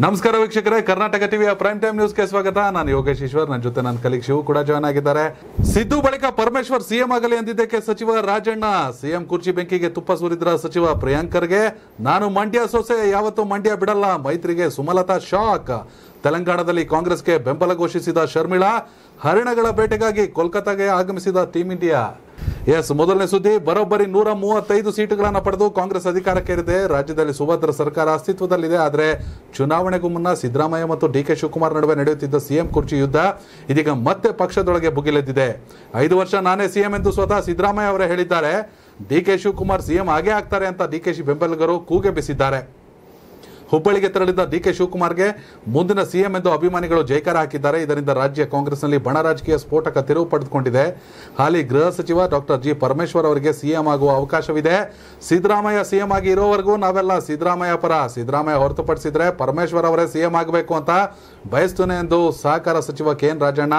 ನಮಸ್ಕಾರ ವೀಕ್ಷಕರೇ, ಕರ್ನಾಟಕ ಟಿವಿಯ ಪ್ರೈಮ್ ಟೈಮ್ ನ್ಯೂಸ್ಗೆ ಸ್ವಾಗತ. ನಾನು ಯೋಗೇಶ್ ಈಶ್ವರ್, ನನ್ನ ಜೊತೆ ನನ್ನ ಕಲೀಗ್ ಶಿವ ಕೂಡ ಜಾಯ್ನ್ ಆಗಿದ್ದಾರೆ. ಸಿದ್ದು ಬಳಿಕ ಪರಮೇಶ್ವರ್ ಸಿಎಂ ಆಗಲಿ ಅಂದಿದ್ದಕ್ಕೆ ಸಚಿವ ರಾಜಣ್ಣ ಸಿಎಂ ಕುರ್ಚಿ ಬೆಂಕಿಗೆ ತುಪ್ಪ ಸುರಿದ್ರ ಸಚಿವ ಪ್ರಿಯಾಂಕರ್ಗೆ. ನಾನು ಮಂಡ್ಯ ಸೊಸೆ, ಯಾವತ್ತೂ ಮಂಡ್ಯ ಬಿಡಲ್ಲ, ಮೈತ್ರಿಗೆ ಸುಮಲತಾ ಶಾಕ್ ತೆಲಂಗಾಣದಲ್ಲಿ ಕಾಂಗ್ರೆಸ್ಗೆ ಬೆಂಬಲ ಘೋಷಿಸಿದ ಶರ್ಮಿಳಾ ಹರಿಣಗಳ ಬೇಟೆಗಾಗಿ ಕೋಲ್ಕತ್ತಾಗೆ ಆಗಮಿಸಿದ ಟೀಂ ಇಂಡಿಯಾ ಎಸ್ ಮೊದಲನೇ ಸುದ್ದಿ, ಬರೋಬ್ಬರಿ ನೂರ ಮೂವತ್ತೈದು ಸೀಟುಗಳನ್ನು ಪಡೆದು ಕಾಂಗ್ರೆಸ್ ಅಧಿಕಾರಕ್ಕೇರಿದೆ. ರಾಜ್ಯದಲ್ಲಿ ಸುಭದ್ರ ಸರ್ಕಾರ ಅಸ್ತಿತ್ವದಲ್ಲಿದೆ. ಆದರೆ ಚುನಾವಣೆಗೂ ಮುನ್ನ ಸಿದ್ದರಾಮಯ್ಯ ಮತ್ತು ಡಿ ಕೆ ಶಿವಕುಮಾರ್ ನಡುವೆ ನಡೆಯುತ್ತಿದ್ದ ಸಿಎಂ ಕುರ್ಚಿ ಯುದ್ಧ ಇದೀಗ ಮತ್ತೆ ಪಕ್ಷದೊಳಗೆ ಭುಗಿಲೆದ್ದಿದೆ. ಐದು ವರ್ಷ ನಾನೇ ಸಿಎಂ ಎಂದು ಸ್ವತಃ ಸಿದ್ದರಾಮಯ್ಯ ಅವರೇ ಹೇಳಿದ್ದಾರೆ. ಡಿ ಕೆ ಶಿವಕುಮಾರ್ ಸಿಎಂ ಆಗೇ ಆಗ್ತಾರೆ ಅಂತ ಡಿ ಕೆ ಶಿ ಬೆಂಬಲಿಗರು ಕೂಗೆ ಬಿಸಿದ್ದಾರೆ. ಹುಬ್ಬಳ್ಳಿಗೆ ತೆರಳಿದ್ದ ಡಿ ಕೆ ಶಿವಕುಮಾರ್ಗೆ ಮುಂದಿನ ಸಿಎಂ ಎಂದು ಅಭಿಮಾನಿಗಳು ಜೈಕಾರ ಹಾಕಿದ್ದಾರೆ. ಇದರಿಂದ ರಾಜ್ಯ ಕಾಂಗ್ರೆಸ್ನಲ್ಲಿ ಬಣ ರಾಜಕೀಯ ಸ್ಫೋಟಕ ತಿರುವು ಪಡೆದುಕೊಂಡಿದೆ. ಹಾಲಿ ಗೃಹ ಸಚಿವ ಡಾಕ್ಟರ್ ಜಿ ಪರಮೇಶ್ವರ್ ಅವರಿಗೆ ಸಿಎಂ ಆಗುವ ಅವಕಾಶವಿದೆ. ಸಿದ್ದರಾಮಯ್ಯ ಸಿಎಂ ಆಗಿ ಇರೋವರೆಗೂ ನಾವೆಲ್ಲ ಸಿದ್ದರಾಮಯ್ಯ ಪರ. ಸಿದ್ದರಾಮಯ್ಯ ಹೊರತುಪಡಿಸಿದ್ರೆ ಪರಮೇಶ್ವರ್ ಅವರೇ ಸಿಎಂ ಆಗಬೇಕು ಅಂತ ಬಯಸ್ತೇನೆ ಎಂದು ಸಹಕಾರ ಸಚಿವ ಕೆ ಎನ್ ರಾಜಣ್ಣ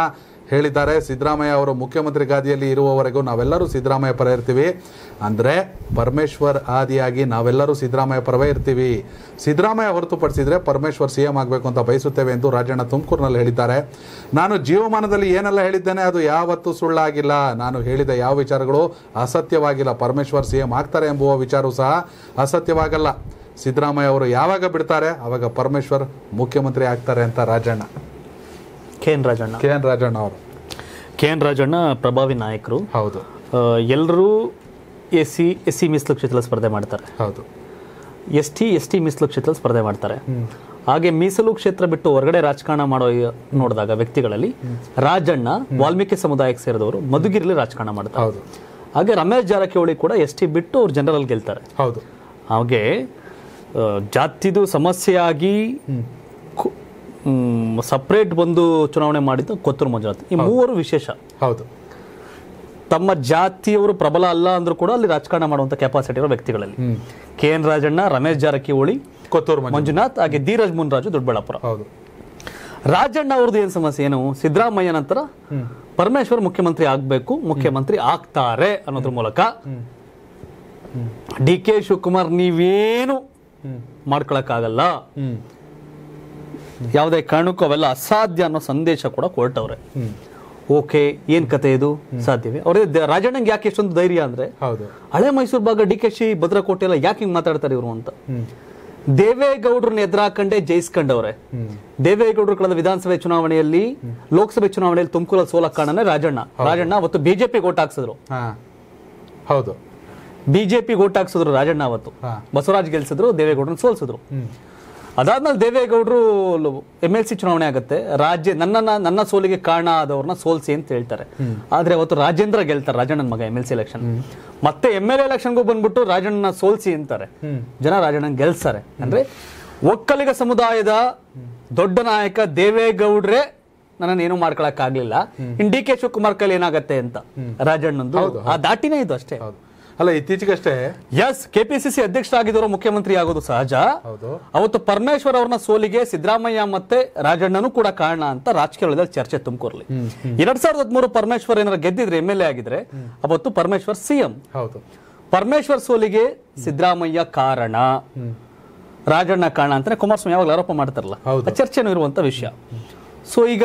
ಹೇಳಿದ್ದಾರೆ. ಸಿದ್ದರಾಮಯ್ಯ ಅವರು ಮುಖ್ಯಮಂತ್ರಿ ಗಾದಿಯಲ್ಲಿ ಇರುವವರೆಗೂ ನಾವೆಲ್ಲರೂ ಸಿದ್ದರಾಮಯ್ಯ ಪರ ಇರ್ತೀವಿ. ಅಂದರೆ ಪರಮೇಶ್ವರ್ ಆದಿಯಾಗಿ ನಾವೆಲ್ಲರೂ ಸಿದ್ದರಾಮಯ್ಯ ಪರವೇ ಇರ್ತೀವಿ. ಸಿದ್ದರಾಮಯ್ಯ ಹೊರತುಪಡಿಸಿದರೆ ಪರಮೇಶ್ವರ್ ಸಿ ಎಂ ಆಗಬೇಕು ಅಂತ ಬಯಸುತ್ತೇವೆ ಎಂದು ರಾಜಣ್ಣ ತುಮಕೂರಿನಲ್ಲಿ ಹೇಳಿದ್ದಾರೆ. ನಾನು ಜೀವಮಾನದಲ್ಲಿ ಏನೆಲ್ಲ ಹೇಳಿದ್ದೇನೆ ಅದು ಯಾವತ್ತೂ ಸುಳ್ಳಾಗಿಲ್ಲ. ನಾನು ಹೇಳಿದ ಯಾವ ವಿಚಾರಗಳು ಅಸತ್ಯವಾಗಿಲ್ಲ. ಪರಮೇಶ್ವರ್ ಸಿ ಎಂ ಆಗ್ತಾರೆ ಎಂಬುವ ವಿಚಾರವೂ ಸಹ ಅಸತ್ಯವಾಗಲ್ಲ. ಸಿದ್ದರಾಮಯ್ಯ ಅವರು ಯಾವಾಗ ಬಿಡ್ತಾರೆ? ಆವಾಗ ಪರಮೇಶ್ವರ್ ಮುಖ್ಯಮಂತ್ರಿ ಆಗ್ತಾರೆ ಅಂತ Rajanna. K N Rajanna. K N Rajanna ಅವರು. ಕೆ ಎನ್ ರಾಜಣ್ಣ ಪ್ರಭಾವಿ ನಾಯಕರು. ಹೌದು. ಎಲ್ಲರೂ ಎಸ್ ಸಿ ಎಸ್ ಸಿ ಮೀಸಲು ಕ್ಷೇತ್ರದಲ್ಲಿ ಸ್ಪರ್ಧೆ ಮಾಡ್ತಾರೆ. ಹೌದು. ಎಸ್ ಟಿ ಎಸ್ ಟಿ ಮೀಸಲು ಕ್ಷೇತ್ರದಲ್ಲಿ ಸ್ಪರ್ಧೆ ಮಾಡ್ತಾರೆ. ಹಾಗೆ ಮೀಸಲು ಕ್ಷೇತ್ರ ಬಿಟ್ಟು ಹೊರಗಡೆ ರಾಜಕಾರಣ ಮಾಡೋ ನೋಡಿದಾಗ ವ್ಯಕ್ತಿಗಳಲ್ಲಿ ರಾಜಣ್ಣ ವಾಲ್ಮೀಕಿ ಸಮುದಾಯಕ್ಕೆ ಸೇರಿದವರು ಮಧುಗಿರಿಲಿ ರಾಜಕಾರಣ ಮಾಡ್ತಾರೆ. ಹೌದು. ಹಾಗೆ ರಮೇಶ್ ಜಾರಕಿಹೊಳಿ ಕೂಡ ಎಸ್ ಟಿ ಬಿಟ್ಟು ಅವ್ರು ಜನರಲ್ ಗೆಲ್ತಾರೆ. ಹೌದು. ಹಾಗೆ ಜಾತಿದು ಸಮಸ್ಯೆಯಾಗಿ ಸಪ್ರೇಟ್ ಬಂದು ಚುನಾವಣೆ ಮಾಡಿದ್ದು ಕೊತ್ತೂರು ಮಂಜುನಾಥ್. ಈ ಮೂವರು ವಿಶೇಷ. ಹೌದು. ತಮ್ಮ ಜಾತಿಯವರು ಪ್ರಬಲ ಅಲ್ಲ ಅಂದ್ರೂ ಕೂಡ ಅಲ್ಲಿ ರಾಜಕಾರಣ ಮಾಡುವಂತ ಕೆಪಾಸಿಟಿ ಇರೋ ವ್ಯಕ್ತಿಗಳಲ್ಲಿ. K N Rajanna Ramesh Jarkiholi Kothur Manjunath. ಹಾಗೆ ಧೀರಜ್ ಮುನ್ರಾಜು ದೊಡ್ಡಬಳ್ಳಾಪುರ ಹೌದು. ರಾಜಣ್ಣ ಅವ್ರದ್ದು ಏನು ಸಮಸ್ಯೆ? ಏನು? ಸಿದ್ದರಾಮಯ್ಯ ನಂತರ ಪರಮೇಶ್ವರ್ ಮುಖ್ಯಮಂತ್ರಿ ಆಗಬೇಕು ಮುಖ್ಯಮಂತ್ರಿ ಆಗ್ತಾರೆ ಅನ್ನೋದ್ರ ಮೂಲಕ. ಡಿ ಕೆ ಶಿವಕುಮಾರ್ ನೀವೇನು ಮಾಡ್ಕೊಳಕ್ಕಾಗಲ್ಲ. ಯಾವುದೇ ಕಾರಣಕ್ಕೂ ಅವೆಲ್ಲ ಅಸಾಧ್ಯ ಅನ್ನೋ ಸಂದೇಶ ಕೂಡ ಕೊರಟವ್ರೆ ಓಕೆ ಏನ್ ಕತೆ ಇದು? ಸಾಧ್ಯವೇ ಅವ್ರಿಗೆ ರಾಜಣ್ಣಂಗೆ ಯಾಕೆ ಎಷ್ಟೊಂದು ಧೈರ್ಯ ಅಂದ್ರೆ ಹಳೆ ಮೈಸೂರು ಭಾಗ ಡಿ ಕೆ ಶಿ ಭದ್ರಕೋಟೆ ಎಲ್ಲ ಯಾಕೆ ಹಿಂಗ್ ಮಾತಾಡ್ತಾರೆ ಇವರು ಅಂತ. ದೇವೇಗೌಡ್ರನ್ನ ಎದುರಾಕಂಡೆ ಜಯಿಸ್ಕೊಂಡವ್ರೆ ದೇವೇಗೌಡರು ಕಳೆದ ವಿಧಾನಸಭೆ ಚುನಾವಣೆಯಲ್ಲಿ ಲೋಕಸಭೆ ಚುನಾವಣೆಯಲ್ಲಿ ತುಮಕೂರಲ್ಲಿ ಸೋಲಕ್ ಕಾರಣನೇ ರಾಜಣ್ಣ. ರಾಜಣ್ಣ ಅವತ್ತು ಬಿಜೆಪಿ ಓಟ್ ಹಾಕ್ಸಿದ್ರು. ಹೌದು. ಬಿಜೆಪಿ ಓಟ್ ಹಾಕ್ಸಿದ್ರು ರಾಜಣ್ಣ ಅವತ್ತು. ಬಸವರಾಜ್ ಗೆಲ್ಸಿದ್ರು ದೇವೇಗೌಡರನ್ನ ಸೋಲ್ಸಿದ್ರು. ಅದಾದ್ಮೇಲೆ ದೇವೇಗೌಡರು ಎಂ ಎಲ್ ಸಿ ಚುನಾವಣೆ ಆಗುತ್ತೆ. ರಾಜ್ಯ ನನ್ನ ನನ್ನ ಸೋಲಿಗೆ ಕಾರಣ ಆದವ್ರನ್ನ ಸೋಲ್ಸಿ ಅಂತ ಹೇಳ್ತಾರೆ. ಆದ್ರೆ ಅವತ್ತು ರಾಜೇಂದ್ರ ಗೆಲ್ತಾರೆ ರಾಜಣ್ಣನ ಮಗ ಎಂ ಎಲ್ ಸಿ ಎಲೆಕ್ಷನ್ ಮತ್ತೆ ಎಂ ಎಲ್ ಎಲೆಕ್ಷನ್ಗೂ ಬಂದ್ಬಿಟ್ಟು ರಾಜಣ್ಣನ ಸೋಲ್ಸಿ ಅಂತಾರೆ. ಜನ ರಾಜಣ್ಣನ ಗೆಲ್ಸಾರೆ ಅಂದ್ರೆ ಒಕ್ಕಲಿಗ ಸಮುದಾಯದ ದೊಡ್ಡ ನಾಯಕ ದೇವೇಗೌಡ್ರೆ ನನ್ನ ಏನು ಮಾಡ್ಕೊಳಕ್ ಆಗ್ಲಿಲ್ಲ ಇನ್ ಡಿ ಕೆ ಶಿವಕುಮಾರ್ ಕೈಲಿ ಏನಾಗತ್ತೆ ಅಂತ ರಾಜಣ್ಣಂದು. ಆ ದಾಟಿನೇ ಇದು ಅಷ್ಟೇ. ಅಲ್ಲ ಇತ್ತೀಚೆಗಷ್ಟೇ ಎಸ್ ಕೆಪಿಸಿಸಿ ಅಧ್ಯಕ್ಷರಾಗಿದ್ದವರು ಮುಖ್ಯಮಂತ್ರಿ ಆಗೋದು ಸಹಜ. ಹೌದು. ಅವತ್ತು ಪರಮೇಶ್ವರ್ ಅವರನ್ನ ಸೋಲಿಗೆ ಸಿದ್ದರಾಮಯ್ಯ ಮತ್ತೆ ರಾಜಣ್ಣನೂ ಕೂಡ ಕಾರಣ ಅಂತ ರಾಜಕೀಯ ವಲಯದಲ್ಲಿ ಚರ್ಚೆ ತುಮಕೂರಲ್ಲಿ ಎರಡ್ ಸಾವಿರದ ಹದಿಮೂರು ಪರಮೇಶ್ವರ್ ಏನಾರ ಗೆದ್ದಿದ್ರೆ ಎಂ ಎಲ್ ಎ ಆಗಿದ್ರೆ ಅವತ್ತು ಪರಮೇಶ್ವರ್ ಸಿಎಂ ಹೌದು. ಪರಮೇಶ್ವರ್ ಸೋಲಿಗೆ ಸಿದ್ದರಾಮಯ್ಯ ಕಾರಣ ರಾಜಣ್ಣ ಕಾರಣ ಅಂತಾನೆ ಕುಮಾರಸ್ವಾಮಿ ಯಾವಾಗ ಆರೋಪ ಮಾಡ್ತಾರಲ್ಲ. ಚರ್ಚೆನೂ ಇರುವಂತ ವಿಷಯ. ಸೊ ಈಗ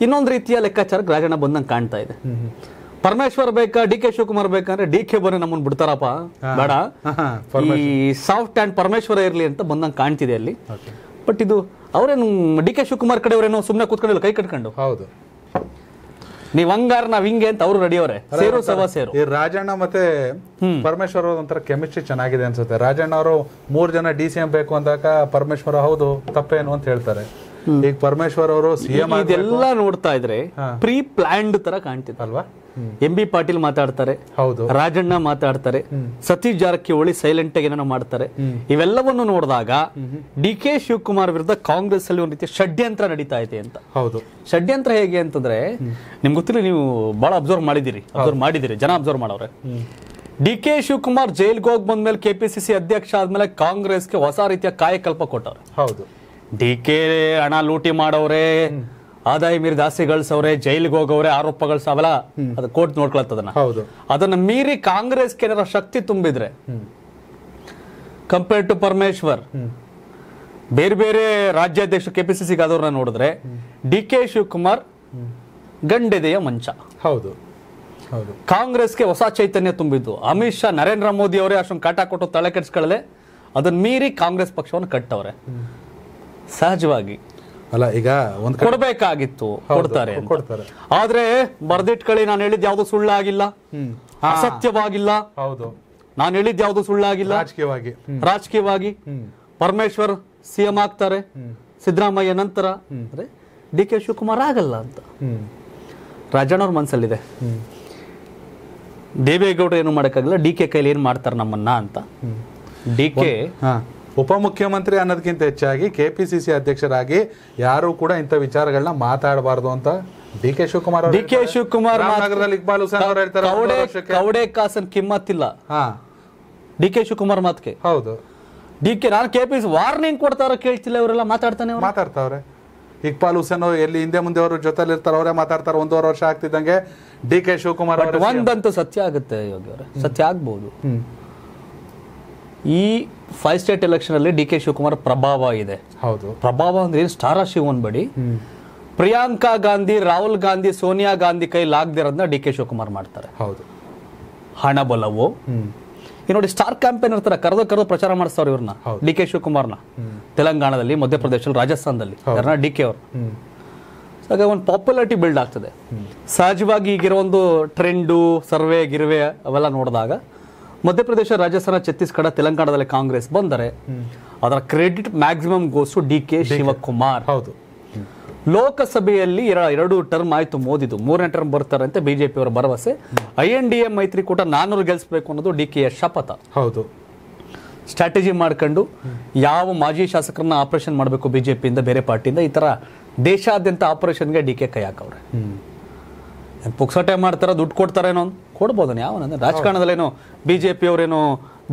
ಇನ್ನೊಂದು ರೀತಿಯ ಲೆಕ್ಕಾಚಾರಕ್ಕೆ ರಾಜಣ್ಣ ಬಂದಂಗೆ ಕಾಣ್ತಾ ಇದೆ. ಪರಮೇಶ್ವರ್ ಬೇಕಾ ಡಿ ಕೆ ಶಿವಕುಮಾರ್ ಬೇಕಂದ್ರೆ ಡಿ ಕೆ ಬನ್ನಿ ನಮ್ಮನ್ನ ಬಿಡ್ತಾರಪ್ಪ. ಬೇಡ. ಈ ಸಾಫ್ಟ್ ಅಂಡ್ ಪರಮೇಶ್ವರ ಇರ್ಲಿ ಅಂತ ಬಂದಂಗೆ ಕಾಣ್ತಿದೆ ಅಲ್ಲಿ. ಬಟ್ ಇದು ಅವರೇನು ಡಿ ಕೆ ಶಿವಕುಮಾರ್ ಕಡೆಯವರೇನೋ ಸುಮ್ಮನೆ ಕೂತ್ಕೊಂಡಿಲ್ಲ ಕೈ ಕಟ್ಕೊಂಡು. ಹೌದು. ನೀವ್ ಹಂಗಾರ ನಾವ್ ಹಿಂಗೆ ಅಂತ ಅವರು ರೆಡಿ ಅವರೇ ಸೇರು ಸಭಾ ಸೇರು. ಈ ರಾಜಣ್ಣ ಮತ್ತೆ ಪರಮೇಶ್ವರ್ ಒಂಥರ ಕೆಮಿಸ್ಟ್ರಿ ಚೆನ್ನಾಗಿದೆ ಅನ್ಸುತ್ತೆ. ರಾಜಣ್ಣ ಅವರು ಮೂರ್ ಜನ ಡಿ ಸಿ ಎಂ ಬೇಕು ಅಂದಾಗ ಪರಮೇಶ್ವರ ಹೌದು ತಪ್ಪೇನು ಅಂತ ಹೇಳ್ತಾರೆ. ಈಗ ಪರಮೇಶ್ವರ್ ಅವರು ಸಿಎಂ ಇದೆಲ್ಲ ನೋಡ್ತಾ ಇದ್ರೆ ಪ್ರೀ ಪ್ಲಾನ್ಡ್ ತರ ಕಾಣ್ತಿದೆ. ಅಲ್ವಾ? ಎಂ ಬಿ ಪಾಟೀಲ್ ಮಾತಾಡ್ತಾರೆ ಹೌದು. ರಾಜಣ್ಣ ಮಾತಾಡ್ತಾರೆ ಸತೀಶ್ ಜಾರಕಿಹೊಳಿ ಸೈಲೆಂಟ್ ಆಗಿ ಏನೋ ಮಾಡ್ತಾರೆ. ಇವೆಲ್ಲವನ್ನು ನೋಡಿದಾಗ ಡಿ ಕೆ ಶಿವಕುಮಾರ್ ವಿರುದ್ಧ ಕಾಂಗ್ರೆಸ್ ಅಲ್ಲಿ ಒಂದು ರೀತಿಯ ಷಡ್ಯಂತ್ರ ನಡೀತಾ ಇದೆ ಅಂತ. ಹೌದು. ಷಡ್ಯಂತ್ರ ಹೇಗೆ ಅಂತಂದ್ರೆ ನಿಮ್ಗೆ ಗೊತ್ತಿಲ್ಲ ನೀವು ಬಹಳ ಅಬ್ಸರ್ವ್ ಮಾಡಿದಿರಿ ಅಬ್ಸರ್ವ್ ಮಾಡಿದಿರಿ ಜನ ಅಬ್ಸರ್ವ್ ಮಾಡವ್ರೆ ಡಿ ಕೆ ಶಿವಕುಮಾರ್ ಜೈಲ್ಗೆ ಹೋಗಿ ಬಂದ್ಮೇಲೆ ಕೆಪಿಸಿಸಿ ಅಧ್ಯಕ್ಷ ಆದ್ಮೇಲೆ ಕಾಂಗ್ರೆಸ್ಗೆ ಹೊಸ ರೀತಿಯ ಕಾಯಕಲ್ಪ ಕೊಟ್ಟವ್ರೆ. ಹೌದು. ಡಿ ಕೆ ಹಣ ಲೂಟಿ ಮಾಡೋರೆ ಆದಾಯ ಮೀರಿ ದಾಸ್ತಿ ಗಳಿಸವ್ರೆ ಜೈಲಿಗೆ ಹೋಗವ್ರೆ ಆರೋಪಗಳು ಅದು ಕೋರ್ಟ್ ನೋಡ್ಕೊಳತ್ತದನ್ನ ಹೌದು. ಅದನ್ನ ಮೀರಿ ಕಾಂಗ್ರೆಸ್ ಏನಾರ ಶಕ್ತಿ ತುಂಬಿದ್ರೆ ಕಂಪೇರ್ ಟು ಪರಮೇಶ್ವರ್ ಬೇರೆ ಬೇರೆ ರಾಜ್ಯಾಧ್ಯಕ್ಷ ಕೆ ಪಿ ಸಿ ಸಿ ಆದವ್ರನ್ನ ನೋಡಿದ್ರೆ ಡಿ ಕೆ ಶಿವಕುಮಾರ್ ಗಂಡೆದೆಯ ಮಂಚ. ಹೌದು. ಹೌದು. ಕಾಂಗ್ರೆಸ್ಗೆ ಹೊಸ ಚೈತನ್ಯ ತುಂಬಿದ್ದು. ಅಮಿತ್ ಶಾ ನರೇಂದ್ರ ಮೋದಿ ಅವರೇ ಅಷ್ಟೊಂದು ಕಾಟ ಕೊಟ್ಟು ತಲೆ ಕೆಡಿಸ್ಕೊಳ್ಳದೆ ಅದನ್ನ ಮೀರಿ ಕಾಂಗ್ರೆಸ್ ಪಕ್ಷವನ್ನು ಕಟ್ಟವ್ರೆ. ಸಹಜವಾಗಿ ಅಲ್ಲ ಈಗ ಒಂದು ಕೊಡಬೇಕಾಗಿತ್ತು ಕೊಡ್ತಾರೆ. ಕೊಡ್ತಾರೆ. ಆದ್ರೆ ಬರ್ದಿಟ್ಕೊಳ್ಳಿ ನಾನು ಹೇಳಿದ್ ಯಾವ್ದು ಸುಳ್ಳಾಗಿಲ್ಲ ಅಸತ್ಯವಾಗಿಲ್ಲ. ಹೌದು. ನಾನು ಹೇಳಿದ್ ಯಾವ್ದು ಸುಳ್ಳಾಗಿಲ್ಲ. ರಾಜಕೀಯವಾಗಿ. ರಾಜಕೀಯವಾಗಿ ಪರಮೇಶ್ವರ್ ಸಿಎಂ ಆಗ್ತಾರೆ ಸಿದ್ದರಾಮಯ್ಯ ನಂತರ. ಅಂದ್ರೆ ಡಿ ಕೆ ಶಿವಕುಮಾರ್ ಆಗಲ್ಲ ಅಂತ. ರಾಜಣ್ಣವ್ರ ಮನಸ್ಸಲ್ಲಿದೆ ದೇವೇಗೌಡ ಏನು ಮಾಡಕ್ಕಾಗಲ್ಲ ಡಿ ಕೆ ಕೈಲಿ ಏನ್ ಮಾಡ್ತಾರೆ ನಮ್ಮನ್ನ ಅಂತ. ಡಿ ಕೆ ಹಾ. ಉಪಮುಖ್ಯಮಂತ್ರಿ ಅನ್ನೋದಕ್ಕಿಂತ ಹೆಚ್ಚಾಗಿ ಕೆ ಪಿ ಸಿ ಸಿ ಅಧ್ಯಕ್ಷರಾಗಿ ಯಾರು ಕೂಡ ಇಂಥ ವಿಚಾರಗಳನ್ನ ಮಾತಾಡಬಾರ್ದು ಅಂತ D K Shivakumar D K. Shivakumar ನಗರದಲ್ಲಿ ಇಕ್ಬಾಲ್ ಹುಸೇನ್ ಅವರು ಹೇಳ್ತಾರೆ ಕವಡೆ ಕಾಸನ್ ಕಿಮ್ಮತ್ತಿಲ್ಲ. ಹಾ. ಡಿ ಕೆ ಶಿವಕುಮಾರ್ ಮಾತಕ್ಕೆ ಹೌದು. ಡಿ ಕೆ ನಾನು ಕೆ ಪಿ ವಾರ್ನಿಂಗ್ ಕೊಡ್ತಾರೋ ಕೇಳ್ತಿಲ್ಲ ಇವರೆಲ್ಲ ಮಾತಾಡ್ತಾನೆ ಅವ್ರು. ಮಾತಾಡ್ತಾವ್ರೆ. ಇಕ್ಬಾಲ್ ಹುಸೇನ್ ಅವ್ರು ಎಲ್ಲಿ ಹಿಂದೆ ಮುಂದೆ ಅವರು ಜೊತೆಲಿ ಇರ್ತಾರೆ ಅವರೇ ಮಾತಾಡ್ತಾರೆ ಒಂದೂವರೆ ವರ್ಷ ಆಗ್ತಿದ್ದಂಗೆ ಡಿ ಕೆ ಶಿವಕುಮಾರ್ ಒಂದಂತೂ ಸತ್ಯ ಆಗುತ್ತೆ ಯೋಗಿ ಅವರೇ. ಸತ್ಯ ಆಗ್ಬೋದು. ಹ್ಮ್. ಈ ಫೈವ್ ಸ್ಟೇಟ್ ಎಲೆಕ್ಷನ್ ಅಲ್ಲಿ ಡಿ ಕೆ ಶಿವಕುಮಾರ್ ಪ್ರಭಾವ ಇದೆ. ಹೌದು. ಪ್ರಭಾವ ಅಂದ್ರೆ ಸ್ಟಾರ್ ಶಿವನ್ ಶಿವ್ ಅನ್ಬೇಡಿ ಪ್ರಿಯಾಂಕಾ ಗಾಂಧಿ ರಾಹುಲ್ ಗಾಂಧಿ ಸೋನಿಯಾ ಗಾಂಧಿ ಕೈ ಲಾಗ್ದಿರೋದನ್ನ ಡಿ ಕೆ ಶಿವಕುಮಾರ್ ಮಾಡ್ತಾರೆ. ಹೌದು. ಹಣ ಬಲವು? ಈ ನೋಡಿ ಸ್ಟಾರ್ ಕ್ಯಾಂಪೇನ್ ಇರ್ತಾರೆ ಕರೆದು ಕರೆದು ಪ್ರಚಾರ ಮಾಡಿಸ್ತಾವ್ರು ಇವ್ರನ್ನ ಡಿ ಕೆ ಶಿವಕುಮಾರ್ನ. ತೆಲಂಗಾಣದಲ್ಲಿ ಮಧ್ಯಪ್ರದೇಶದಲ್ಲಿ ರಾಜಸ್ಥಾನದಲ್ಲಿ ಯಾರನ್ನ ಡಿ ಕೆ ಅವರು. ಹಾಗೆ ಆಗ ಒಂದು ಪಾಪ್ಯುಲಾರಿಟಿ ಬಿಲ್ಡ್ ಆಗ್ತದೆ. ಸಹಜವಾಗಿ ಈಗಿರೋ ಒಂದು ಟ್ರೆಂಡು ಸರ್ವೆ ಗಿರ್ವೆ ಅವೆಲ್ಲ ನೋಡಿದಾಗ ಮಧ್ಯಪ್ರದೇಶ ರಾಜಸ್ಥಾನ ಛತ್ತೀಸ್ಗಢ ತೆಲಂಗಾಣದಲ್ಲಿ ಕಾಂಗ್ರೆಸ್ ಬಂದರೆ ಅದರ credit maximum goes D K Shivakumar. ಹೌದು. ಲೋಕಸಭೆಯಲ್ಲಿ ಎರ- ಎರಡು ಟರ್ಮ್ ಆಯ್ತು ಮೋದಿದು. ಮೂರನೇ ಟರ್ಮ್ ಬರ್ತಾರೆ ಅಂತ ಬಿಜೆಪಿ ಅವರ ಭರವಸೆ. ಐ ಎನ್ ಡಿ ಎ ಮೈತ್ರಿಕೂಟ ನಾನೂರು ಗೆಲ್ಲಿಸಬೇಕು ಅನ್ನೋದು ಡಿ ಕೆ ಶಪಥ. ಹೌದು. ಸ್ಟ್ರಾಟಜಿ ಮಾಡ್ಕೊಂಡು ಯಾವ ಮಾಜಿ ಶಾಸಕರನ್ನ ಆಪರೇಷನ್ ಮಾಡಬೇಕು ಬಿಜೆಪಿಯಿಂದ ಬೇರೆ ಪಾರ್ಟಿಯಿಂದ ಈ ತರ ದೇಶಾದ್ಯಂತ ಆಪರೇಷನ್ಗೆ ಡಿ ಕೆ ಕೈ ಹಾಕವ್ರೆ. ಪುಕ್ಸಟೆ ಮಾಡ್ತಾರ ದುಡ್ಡು ಕೊಡ್ತಾರೇನೋ ರಾಜಕಾರಣದಲ್ಲೇನು ಬಿ ರಾಜಕಾರಣದಲ್ಲೇನೋ ಬಿಜೆಪಿ ಅವರೇನು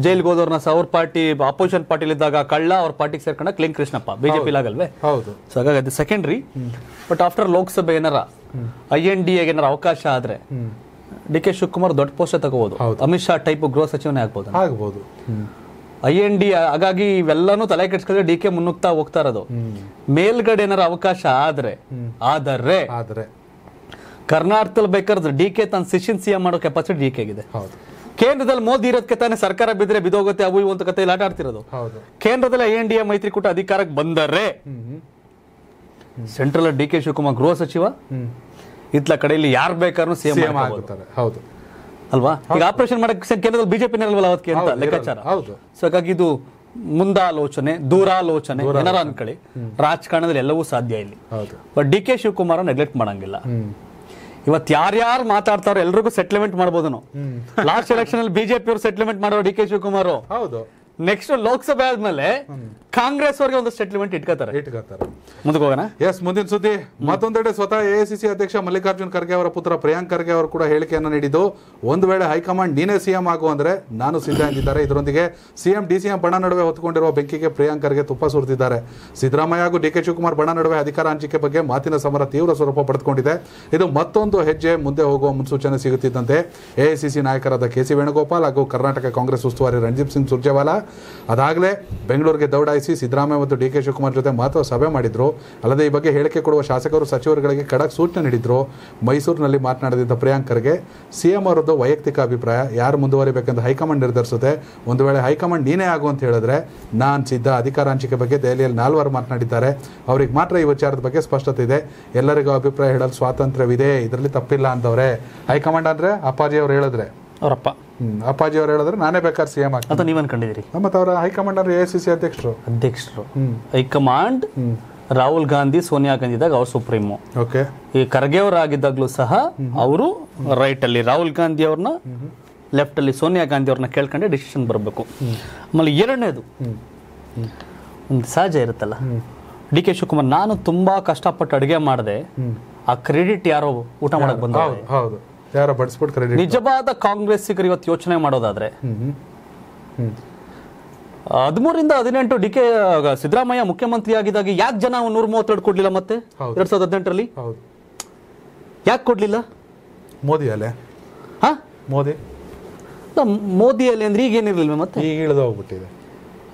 ಜೈಲ್ಗೆ ಹೋದವ್ರನ್ನ ಪಾರ್ಟಿ ಅವ್ರ ಪಾರ್ಟಿ ಅಪೋಸಿಷನ್ ಪಾರ್ಟಿಲಿದ್ದಾಗ ಕಳ್ಳ ಅವ್ರ ಪಾರ್ಟಿಗೆ ಸೇರ್ಕೊಂಡ ಕ್ಲಿಂಗ್ ಕೃಷ್ಣಪ್ಪ. ಬಿಜೆಪಿ ಆಗಲ್ವೇ ಹೌದು. ಸೊ ಹಾಗಾಗಿ ಅದು ಸೆಕೆಂಡ್ರಿ ಬಟ್ ಆಫ್ಟರ್ ಲೋಕಸಭೆ ಏನಾರ ಐ ಎನ್ ಡಿ ಏನಾರ ಅವಕಾಶ ಆದ್ರೆ ಡಿ ಕೆ ಶಿವಕುಮಾರ್ ದೊಡ್ಡ ಪೋಸ್ಟ್ ತಗೋಬಹುದು ಅಮಿತ್ ಶಾ ಟೈಪ್ ಗೃಹ ಸಚಿವನೇ ಆಗ್ಬೋದು. ಆಗ್ಬೋದು ಐ ಎನ್ ಡಿ ಹಾಗಾಗಿ ಇವೆಲ್ಲಾನು ತಲೆ ಕೆಡ್ಸ್ಕೊಂಡ್ರೆ ಡಿ ಕೆ ಮುನ್ನುಗ್ತಾ ಹೋಗ್ತಾ ಇರೋದು. ಮೇಲ್ಗಡೆ ಏನಾರ ಅವಕಾಶ ಆದ್ರೆ ಆದರೆ ಆದ್ರೆ. ಕರ್ನಾಟಕದಲ್ಲಿ ಬೇಕಾದ್ರೆ ಡಿ ಕೆ ತನ್ನ ಶಿಷ್ಯನ್ ಸಿಎಂ ಮಾಡೋ ಕೆಪಾಸಿಟಿ ಡಿ ಕೆಗಿದೆ ಹೌದು. ಕೇಂದ್ರದಲ್ಲಿ ಮೋದಿ ಇರೋದಕ್ಕೆ ತಾನೇ ಸರ್ಕಾರ ಬಿದ್ರೆ ಬಿದೋಗುತ್ತೆ ಅವು ಇವು ಅಂತ ಕತೆ ಆಟ ಆಡ್ತಿರೋದು. ಕೇಂದ್ರದಲ್ಲಿ ಎನ್ ಡಿ ಎ ಮೈತ್ರಿಕೂಟ ಅಧಿಕಾರಕ್ಕೆ ಬಂದರೆ ಸೆಂಟ್ರಲ್ ಡಿ ಕೆ ಶಿವಕುಮಾರ್ ಗೃಹ ಸಚಿವ ಇತ್ತಲ ಇತ್ಲ ಕಡೆಯಲ್ಲಿ ಯಾರು ಬೇಕಾದ್ರೂ ಸಿಎಂ ಹೌದು. ಅಲ್ವಾ? ಈಗ ಆಪರೇಷನ್ ಮಾಡಕ್ಕೆ ಕೇಂದ್ರದಲ್ಲಿ ಬಿಜೆಪಿ ಅವತ್ತಿಗೆ ಅಂತ ಲೆಕ್ಕಾಚಾರ. ಸೊ ಹಾಗಾಗಿ ಇದು ಮುಂದಾಲೋಚನೆ ದೂರಾಲೋಚನೆ ಏನಾರ ಅನ್ಕೊಳ್ಳಿ. ರಾಜಕಾರಣದಲ್ಲಿ ಎಲ್ಲವೂ ಸಾಧ್ಯ ಇಲ್ಲಿ. But D K Shivakumar neglect ಮಾಡಂಗಿಲ್ಲ. ಇವತ್ತು ಯಾರ್ಯಾರು ಮಾತಾಡ್ತಾರೋ ಎಲ್ರಿಗೂ ಸೆಟ್ಲ್ಮೆಂಟ್ ಮಾಡಬಹುದು ನಾವು. ಲಾಸ್ಟ್ ಎಲೆಕ್ಷನ್ ಅಲ್ಲಿ ಬಿಜೆಪಿ ಅವರು ಸೆಟ್ಲ್ಮೆಂಟ್ ಮಾಡೋ ಡಿ ಕೆ ಶಿವಕುಮಾರ್ ಹೌದು. ನೆಕ್ಸ್ಟ್ ಲೋಕಸಭೆ ಆದ್ಮೇಲೆ ಕಾಂಗ್ರೆಸ್ ಅವರಿಗೆ ಒಂದು ಸೆಟ್ಲ್ಮೆಂಟ್ ಇಟ್ಕೋತಾರೆ. ಇಟ್ಕೋತಾರೆ. ಮುಂದಕ್ಕೆ ಹೋಗೋಣ? ಎಸ್ ಮುಂದಿನ ಸುದ್ದಿ. ಮತ್ತೊಂದೆಡೆ ಸ್ವತಃ ಎಐಸಿಸಿ ಅಧ್ಯಕ್ಷ ಮಲ್ಲಿಕಾರ್ಜುನ್ ಖರ್ಗೆ ಅವರ ಪುತ್ರ ಪ್ರಿಯಾಂಕ್ ಖರ್ಗೆ ಅವರು ಕೂಡ ಹೇಳಿಕೆಯನ್ನು ನೀಡಿದ್ದು ಒಂದು ವೇಳೆ ಹೈಕಮಾಂಡ್ ನೀನೇ ಸಿಎಂ ಆಗು ಅಂದ್ರೆ ನಾನು ಸಿದ್ಧ ಎಂದಿದ್ದಾರೆ. ಇದರೊಂದಿಗೆ ಸಿಎಂ ಡಿಸಿಎಂ ಬಣ ನಡುವೆ ಹೊತ್ತುಕೊಂಡಿರುವ ಬೆಂಕಿಗೆ ಪ್ರಿಯಾಂಕ್ ಖರ್ಗೆ ತುಪ್ಪ ಸುರಿದಿದ್ದಾರೆ. ಸಿದ್ದರಾಮಯ್ಯ ಹಾಗೂ ಡಿಕೆ ಶಿವಕುಮಾರ್ ಬಣ ನಡುವೆ ಅಧಿಕಾರ ಹಂಚಿಕೆ ಬಗ್ಗೆ ಮಾತಿನ ಸಮರ ತೀವ್ರ ಸ್ವರೂಪ ಪಡೆದುಕೊಂಡಿದೆ. ಇದು ಮತ್ತೊಂದು ಹೆಜ್ಜೆ ಮುಂದೆ ಹೋಗುವ ಮುನ್ಸೂಚನೆ ಸಿಗುತ್ತಿದ್ದಂತೆ ಎಐಸಿಸಿ ನಾಯಕರಾದ ಕೆ ಸಿ ವೇಣುಗೋಪಾಲ್ ಹಾಗೂ ಕರ್ನಾಟಕ ಕಾಂಗ್ರೆಸ್ ಉಸ್ತುವಾರಿ ರಣದೀಪ್ ಸಿಂಗ್ ಸುರ್ಜೇವಾಲಾ. ಅದಾಗಲೇ ಬೆಂಗಳೂರಿಗೆ ದೌಡಾಯಿಸಿ ಸಿದ್ದರಾಮಯ್ಯ ಮತ್ತು ಡಿ ಕೆ ಶಿವಕುಮಾರ್ ಜೊತೆ ಮಹತ್ವ ಸಭೆ ಮಾಡಿದ್ರು. ಅಲ್ಲದೆ ಈ ಬಗ್ಗೆ ಹೇಳಿಕೆ ಕೊಡುವ ಶಾಸಕರು, ಸಚಿವರುಗಳಿಗೆ ಖಡಕ್ ಸೂಚನೆ ನೀಡಿದ್ರು. ಮೈಸೂರಿನಲ್ಲಿ ಮಾತನಾಡಿದ ಪ್ರಿಯಾಂಕರ್ಗೆ ಸಿ ಸಿಎಂ ಅವರದ್ದು ವೈಯಕ್ತಿಕ ಅಭಿಪ್ರಾಯ. ಯಾರು ಮುಂದುವರಿಬೇಕೆಂದು ಹೈಕಮಾಂಡ್ ನಿರ್ಧರಿಸುತ್ತೆ. ಒಂದು ವೇಳೆ ಹೈಕಮಾಂಡ್ ನೀನೇ ಆಗು ಅಂತ ಹೇಳಿದ್ರೆ ನಾನು ಸಿದ್ಧ. ಅಧಿಕಾರ ಹಂಚಿಕೆ ಬಗ್ಗೆ ದೆಹಲಿಯಲ್ಲಿ ನಾಲ್ವರು ಮಾತನಾಡಿದ್ದಾರೆ. ಅವ್ರಿಗೆ ಮಾತ್ರ ಈ ವಿಚಾರದ ಬಗ್ಗೆ ಸ್ಪಷ್ಟತೆ ಇದೆ. ಎಲ್ಲರಿಗೂ ಅಭಿಪ್ರಾಯ ಹೇಳಲು ಸ್ವಾತಂತ್ರ್ಯವಿದೆ. ಇದರಲ್ಲಿ ತಪ್ಪಿಲ್ಲ ಅಂತವ್ರೆ ಹೈಕಮಾಂಡ್ ಅಂದರೆ ಅಪ್ಪಾಜಿ ಅವ್ರು ಹೇಳಿದ್ರೆ. ಅವರಪ್ಪ. ಅಪ್ಪಾಜಿ ಅವ್ರು ಹೇಳಿದ್ರೆ ನಾನೇ ಬೇಕಾದ್ರೆ ಸಿಎಂ ಆಗ್ತದೆ ಅಂತ ನೀವೇನು ಅನ್ಕೊಂಡಿದ್ದೀರಿ. ಮತ್ತೆ ಅವರ ಹೈಕಮಾಂಡ್ ಅಂದ್ರೆ ಎ ಸಿ ಸಿ ಅಧ್ಯಕ್ಷರು. ಅಧ್ಯಕ್ಷರು. ಹೈಕಮಾಂಡ್ ರಾಹುಲ್ ಗಾಂಧಿ ಸೋನಿಯಾ ಗಾಂಧಿ ಇದ್ದಾಗ ಅವ್ರು ಸುಪ್ರೀಮು. ಓಕೆ. ಈ ಖರ್ಗೆ ಅವರಾಗಿದ್ದಾಗಲೂ ಸಹ ಅವರು ರೈಟ್ ಅಲ್ಲಿ ರಾಹುಲ್ ಗಾಂಧಿ ಅವ್ರನ್ನ ಲೆಫ್ಟ್ ಅಲ್ಲಿ ಸೋನಿಯಾ ಗಾಂಧಿ ಅವ್ರನ್ನ ಕೇಳ್ಕೊಂಡೆ ಡಿಸಿಷನ್ ಬರಬೇಕು. ಆಮೇಲೆ ಎರಡನೇದು ಒಂದು ಸಹಜ ಇರುತ್ತಲ್ಲ. ಡಿ ಕೆ ಶಿವಕುಮಾರ್ ನಾನು ತುಂಬಾ ಕಷ್ಟಪಟ್ಟು ಅಡುಗೆ ಮಾಡಿದೆ ಆ ಕ್ರೆಡಿಟ್ ಯಾರೋ ಊಟ ಮಾಡಕ್ ಬಂದ ಹೌದು. ಯಾರೋ ಬಡಿಸ್ಬಿಟ್ಟು ಕ್ರೆಡಿಟ್ ನಿಜವಾದ ಕಾಂಗ್ರೆಸ್ಸಿಗರು ಇವತ್ತು ಯೋಚನೆ ಮಾಡೋದಾದ್ರೆ? ಹದಿಮೂರಿಂದ ಹದಿನೆಂಟು ಡಿ ಕೆ ಸಿದ್ದರಾಮಯ್ಯ ಮುಖ್ಯಮಂತ್ರಿ ಆಗಿದಾಗ ಯಾಕೆ ಜನ ನೂರ ಮೂವತ್ತೆರಡು ಕೊಡ್ಲಿಲ್ಲ ಮತ್ತೆ. ಎರಡ್ ಸಾವಿರದ ಹದಿನೆಂಟರಲ್ಲಿ? ಹೌದು. ಯಾಕೆ ಕೊಡ್ಲಿಲ್ಲ? ಮೋದಿ ಅಲೆ. ಹಾ? ಮೋದಿ. ಮೋದಿ ಅಲೆ ಅಂದ್ರೆ ಈಗ ಏನಿರ್ಲಿಲ್ವ ಮತ್ತೆ? ಈಗ ಇಳಿದು ಹೋಗ್ಬಿಟ್ಟಿದೆ.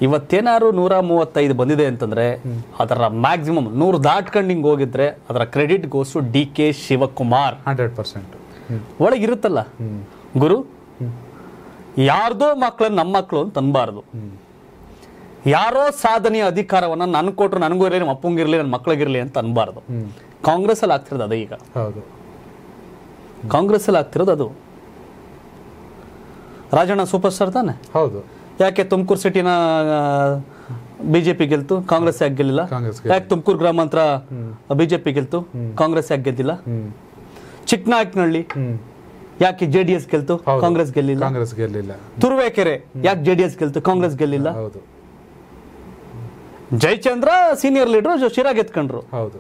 ಇವತ್ತೇನಾದ್ರು ನೂರ ಮೂವತ್ತೈದು ಬಂದಿದೆ ಅಂತಂದ್ರೆ ಅದರ ಮ್ಯಾಕ್ಸಿಮಮ್ ನೂರು ದಾಟ್ಕೊಂಡು ಹಿಂಗೆ ಹೋಗಿದ್ರೆ ಅದರ credit goes D K Shivakumar. Hundred percent. ಒಳಗಿರುತ್ತಲ್ಲ? ಗುರು ಯಾರ್ದೋ ಮಕ್ಕಳನ್ನ ನಮ್ಮ ಮಕ್ಕಳು ಅಂತ ಅನ್ಬಾರ್ದು. ಯಾರೋ ಸಾಧನೆಯ ಅಧಿಕಾರವನ್ನ ನನ್ ಕೊಟ್ರು ನನಗೂ ಇರಲಿ ನಮ್ಮ ಅಪ್ಪಂಗಿರ್ಲಿ ನನ್ನ ಮಕ್ಳಿಗಿರ್ಲಿ ಅಂತ ಅನ್ಬಾರ್ದು. ಕಾಂಗ್ರೆಸ್ ಅಲ್ಲಿ ಆಗ್ತಿರೋದು ಅದೇ ಈಗ. ಕಾಂಗ್ರೆಸ್ ಅಲ್ಲಿ ಆಗ್ತಿರೋದು ಅದು. ರಾಜಣ್ಣ ಸೂಪರ್ ಸ್ಟಾರ್ ತಾನೆ? ಹೌದು. ಯಾಕೆ ತುಮಕೂರು ಸಿಟಿನ ಬಿಜೆಪಿ ಗೆಲ್ತು ಕಾಂಗ್ರೆಸ್ ಯಾಕೆ ಗೆಲ್ಲಿಲ್ಲ? ಯಾಕೆ ತುಮಕೂರು ಗ್ರಾಮಾಂತರ ಬಿಜೆಪಿ ಗೆಲ್ತು ಕಾಂಗ್ರೆಸ್ ಯಾಕೆ ಗೆದ್ದಿಲ್ಲ? ಚಿಕ್ಕನಾಯಕನಹಳ್ಳಿ ಯಾಕೆ ಜೆ ಡಿ ಎಸ್ ಗೆಲ್ತು ಕಾಂಗ್ರೆಸ್ ಗೆಲ್ಲಿಲ್ಲ? ಕಾಂಗ್ರೆಸ್ ಗೆಲ್ಲಿಲ್ಲ. ತುರುವೇಕೆರೆ ಯಾಕೆ ಜೆ ಡಿ ಎಸ್ ಗೆಲ್ತು? ಕಾಂಗ್ರೆಸ್ ಗೆಲ್ಲಿಲ್ಲ? ಹೌದು. ಜಯಚಂದ್ರ ಸೀನಿಯರ್ ಲೀಡರ್ ಶಿರಾ ಗೆದ್ಕೊಂಡ್ರು ಹೌದು.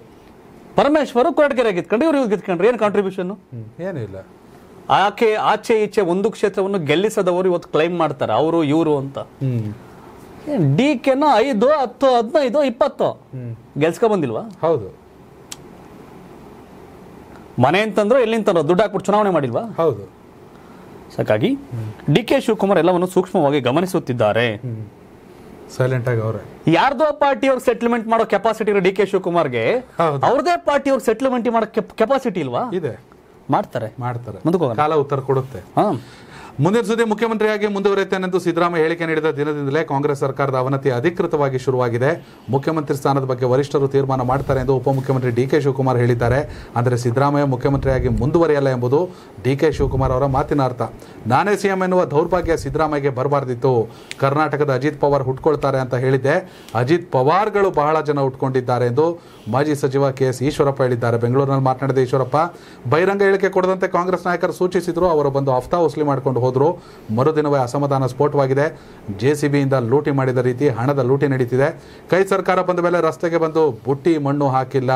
ಪರಮೇಶ್ವರ್ ಕೊರಟಗೆರೆ ಗೆದ್ಕೊಂಡ್ರು ಇವ್ರು ಇವ್ರು ಗೆದ್ಕೊಂಡ್ರು ಏನು ಕಾಂಟ್ರಿಬ್ಯೂಷನ್ ಏನಿಲ್ಲ ಏನೂ ಇಲ್ಲ. ಆಕೆ ಆಚೆ ಈಚೆ ಒಂದು ಕ್ಷೇತ್ರವನ್ನು ಗೆಲ್ಲಿಸದವರು ಇವತ್ತು ಕ್ಲೈಮ್ ಮಾಡ್ತಾರೆ. ಅವರು ಇವರು ಅಂತ. ಡಿ ಕೆನ ಐದು ಹತ್ತು ಹದಿನೈದು ಇಪ್ಪತ್ತು ಗೆಲ್ಸ್ಕೊ ಬಂದಿಲ್ವಾ? ಹೌದು. ಮನೆ ಅಂತಂದ್ರೆ ಎಲ್ಲಿಂತಂದ್ರು ದುಡ್ಡು ಹಾಕ್ಬಿಟ್ಟು ಚುನಾವಣೆ ಮಾಡಿಲ್ವಾ? ಹೌದು. ಸಾಕಾಗಿ. ಡಿ ಕೆ ಶಿವಕುಮಾರ್ ಎಲ್ಲವನ್ನು ಸೂಕ್ಷ್ಮವಾಗಿ ಗಮನಿಸುತ್ತಿದ್ದಾರೆ. ಸೈಲೆಂಟ್ ಆಗಿ ಅವರೇ. ಯಾರ್ದೋ ಪಾರ್ಟಿಯವ್ರು ಸೆಟಲ್ಮೆಂಟ್ ಮಾಡೋ ಕೆಪಾಸಿಟಿ ಇರೋ ಡಿ ಕೆ ಶಿವಕುಮಾರ್ಗೆ. ಅವ್ರದೇ ಪಾರ್ಟಿಯವ್ರು ಸೆಟಲ್ಮೆಂಟ್ ಮಾಡೋ ಕೆಪಾಸಿಟಿ ಇಲ್ವಾ? ಇದೆ. ಮಾಡ್ತಾರೆ. ಮಾಡ್ತಾರೆ. ಮುಂದಕ್ಕೆ ಕಾಲ ಉತ್ತರ ಕೊಡುತ್ತೆ. ಹಾ. ಮುಂದಿನ ಸುದ್ದಿ ಮುಖ್ಯಮಂತ್ರಿಯಾಗಿ ಮುಂದುವರಿಯುತ್ತೇನೆಂದು ಸಿದ್ದರಾಮಯ್ಯ ಹೇಳಿಕೆ ನೀಡಿದ ದಿನದಿಂದಲೇ ಕಾಂಗ್ರೆಸ್ ಸರ್ಕಾರದ ಅವನತಿ ಅಧಿಕೃತವಾಗಿ ಶುರುವಾಗಿದೆ. ಮುಖ್ಯಮಂತ್ರಿ ಸ್ಥಾನದ ಬಗ್ಗೆ ವರಿಷ್ಠರು ತೀರ್ಮಾನ ಮಾಡ್ತಾರೆ ಎಂದು ಉಪಮುಖ್ಯಮಂತ್ರಿ ಡಿ ಕೆ ಶಿವಕುಮಾರ್ ಹೇಳಿದ್ದಾರೆ. ಅಂದರೆ ಸಿದ್ದರಾಮಯ್ಯ ಮುಖ್ಯಮಂತ್ರಿಯಾಗಿ ಮುಂದುವರಿಯಲ್ಲ ಎಂಬುದು ಡಿ ಕೆ ಶಿವಕುಮಾರ್ ಅವರ ಮಾತಿನ ಅರ್ಥ. ನಾನೇ ಸಿಎಂ ಎನ್ನುವ ದೌರ್ಭಾಗ್ಯ ಸಿದ್ದರಾಮಯ್ಯಗೆ ಬರಬಾರ್ದಿತ್ತು. ಕರ್ನಾಟಕದ ಅಜಿತ್ ಪವಾರ್ ಹುಟ್ಕೊಳ್ತಾರೆ ಅಂತ ಹೇಳಿದ್ದೆ. ಅಜಿತ್ ಪವಾರ್ಗಳು ಬಹಳ ಜನ ಹುಟ್ಕೊಂಡಿದ್ದಾರೆ ಎಂದು ಮಾಜಿ ಸಚಿವ ಕೆ ಎಸ್ ಈಶ್ವರಪ್ಪ ಹೇಳಿದ್ದಾರೆ. ಬೆಂಗಳೂರಿನಲ್ಲಿ ಮಾತನಾಡಿದ ಈಶ್ವರಪ್ಪ, ಬಹಿರಂಗ ಹೇಳಿಕೆ ಕೊಡದಂತೆ ಕಾಂಗ್ರೆಸ್ ನಾಯಕರು ಸೂಚಿಸಿದ್ರು. ಅವರು ಬಂದು ಹಫ್ತಾ ವಸೂಲಿ ಮಾಡಿಕೊಂಡು ಹೋದ್ರು ಮರುದಿನವೇ ಅಸಮಾಧಾನ ಸ್ಫೋಟವಾಗಿದೆ. ಜೆ ಸಿ ಬಿಯಿಂದ ಲೂಟಿ ಮಾಡಿದ ರೀತಿ ಹಣದ ಲೂಟಿ ನಡೀತಿದೆ. ಕೈ ಸರ್ಕಾರ ಬಂದ ಮೇಲೆ ರಸ್ತೆಗೆ ಬಂದು ಬುಟ್ಟಿ ಮಣ್ಣು ಹಾಕಿಲ್ಲ.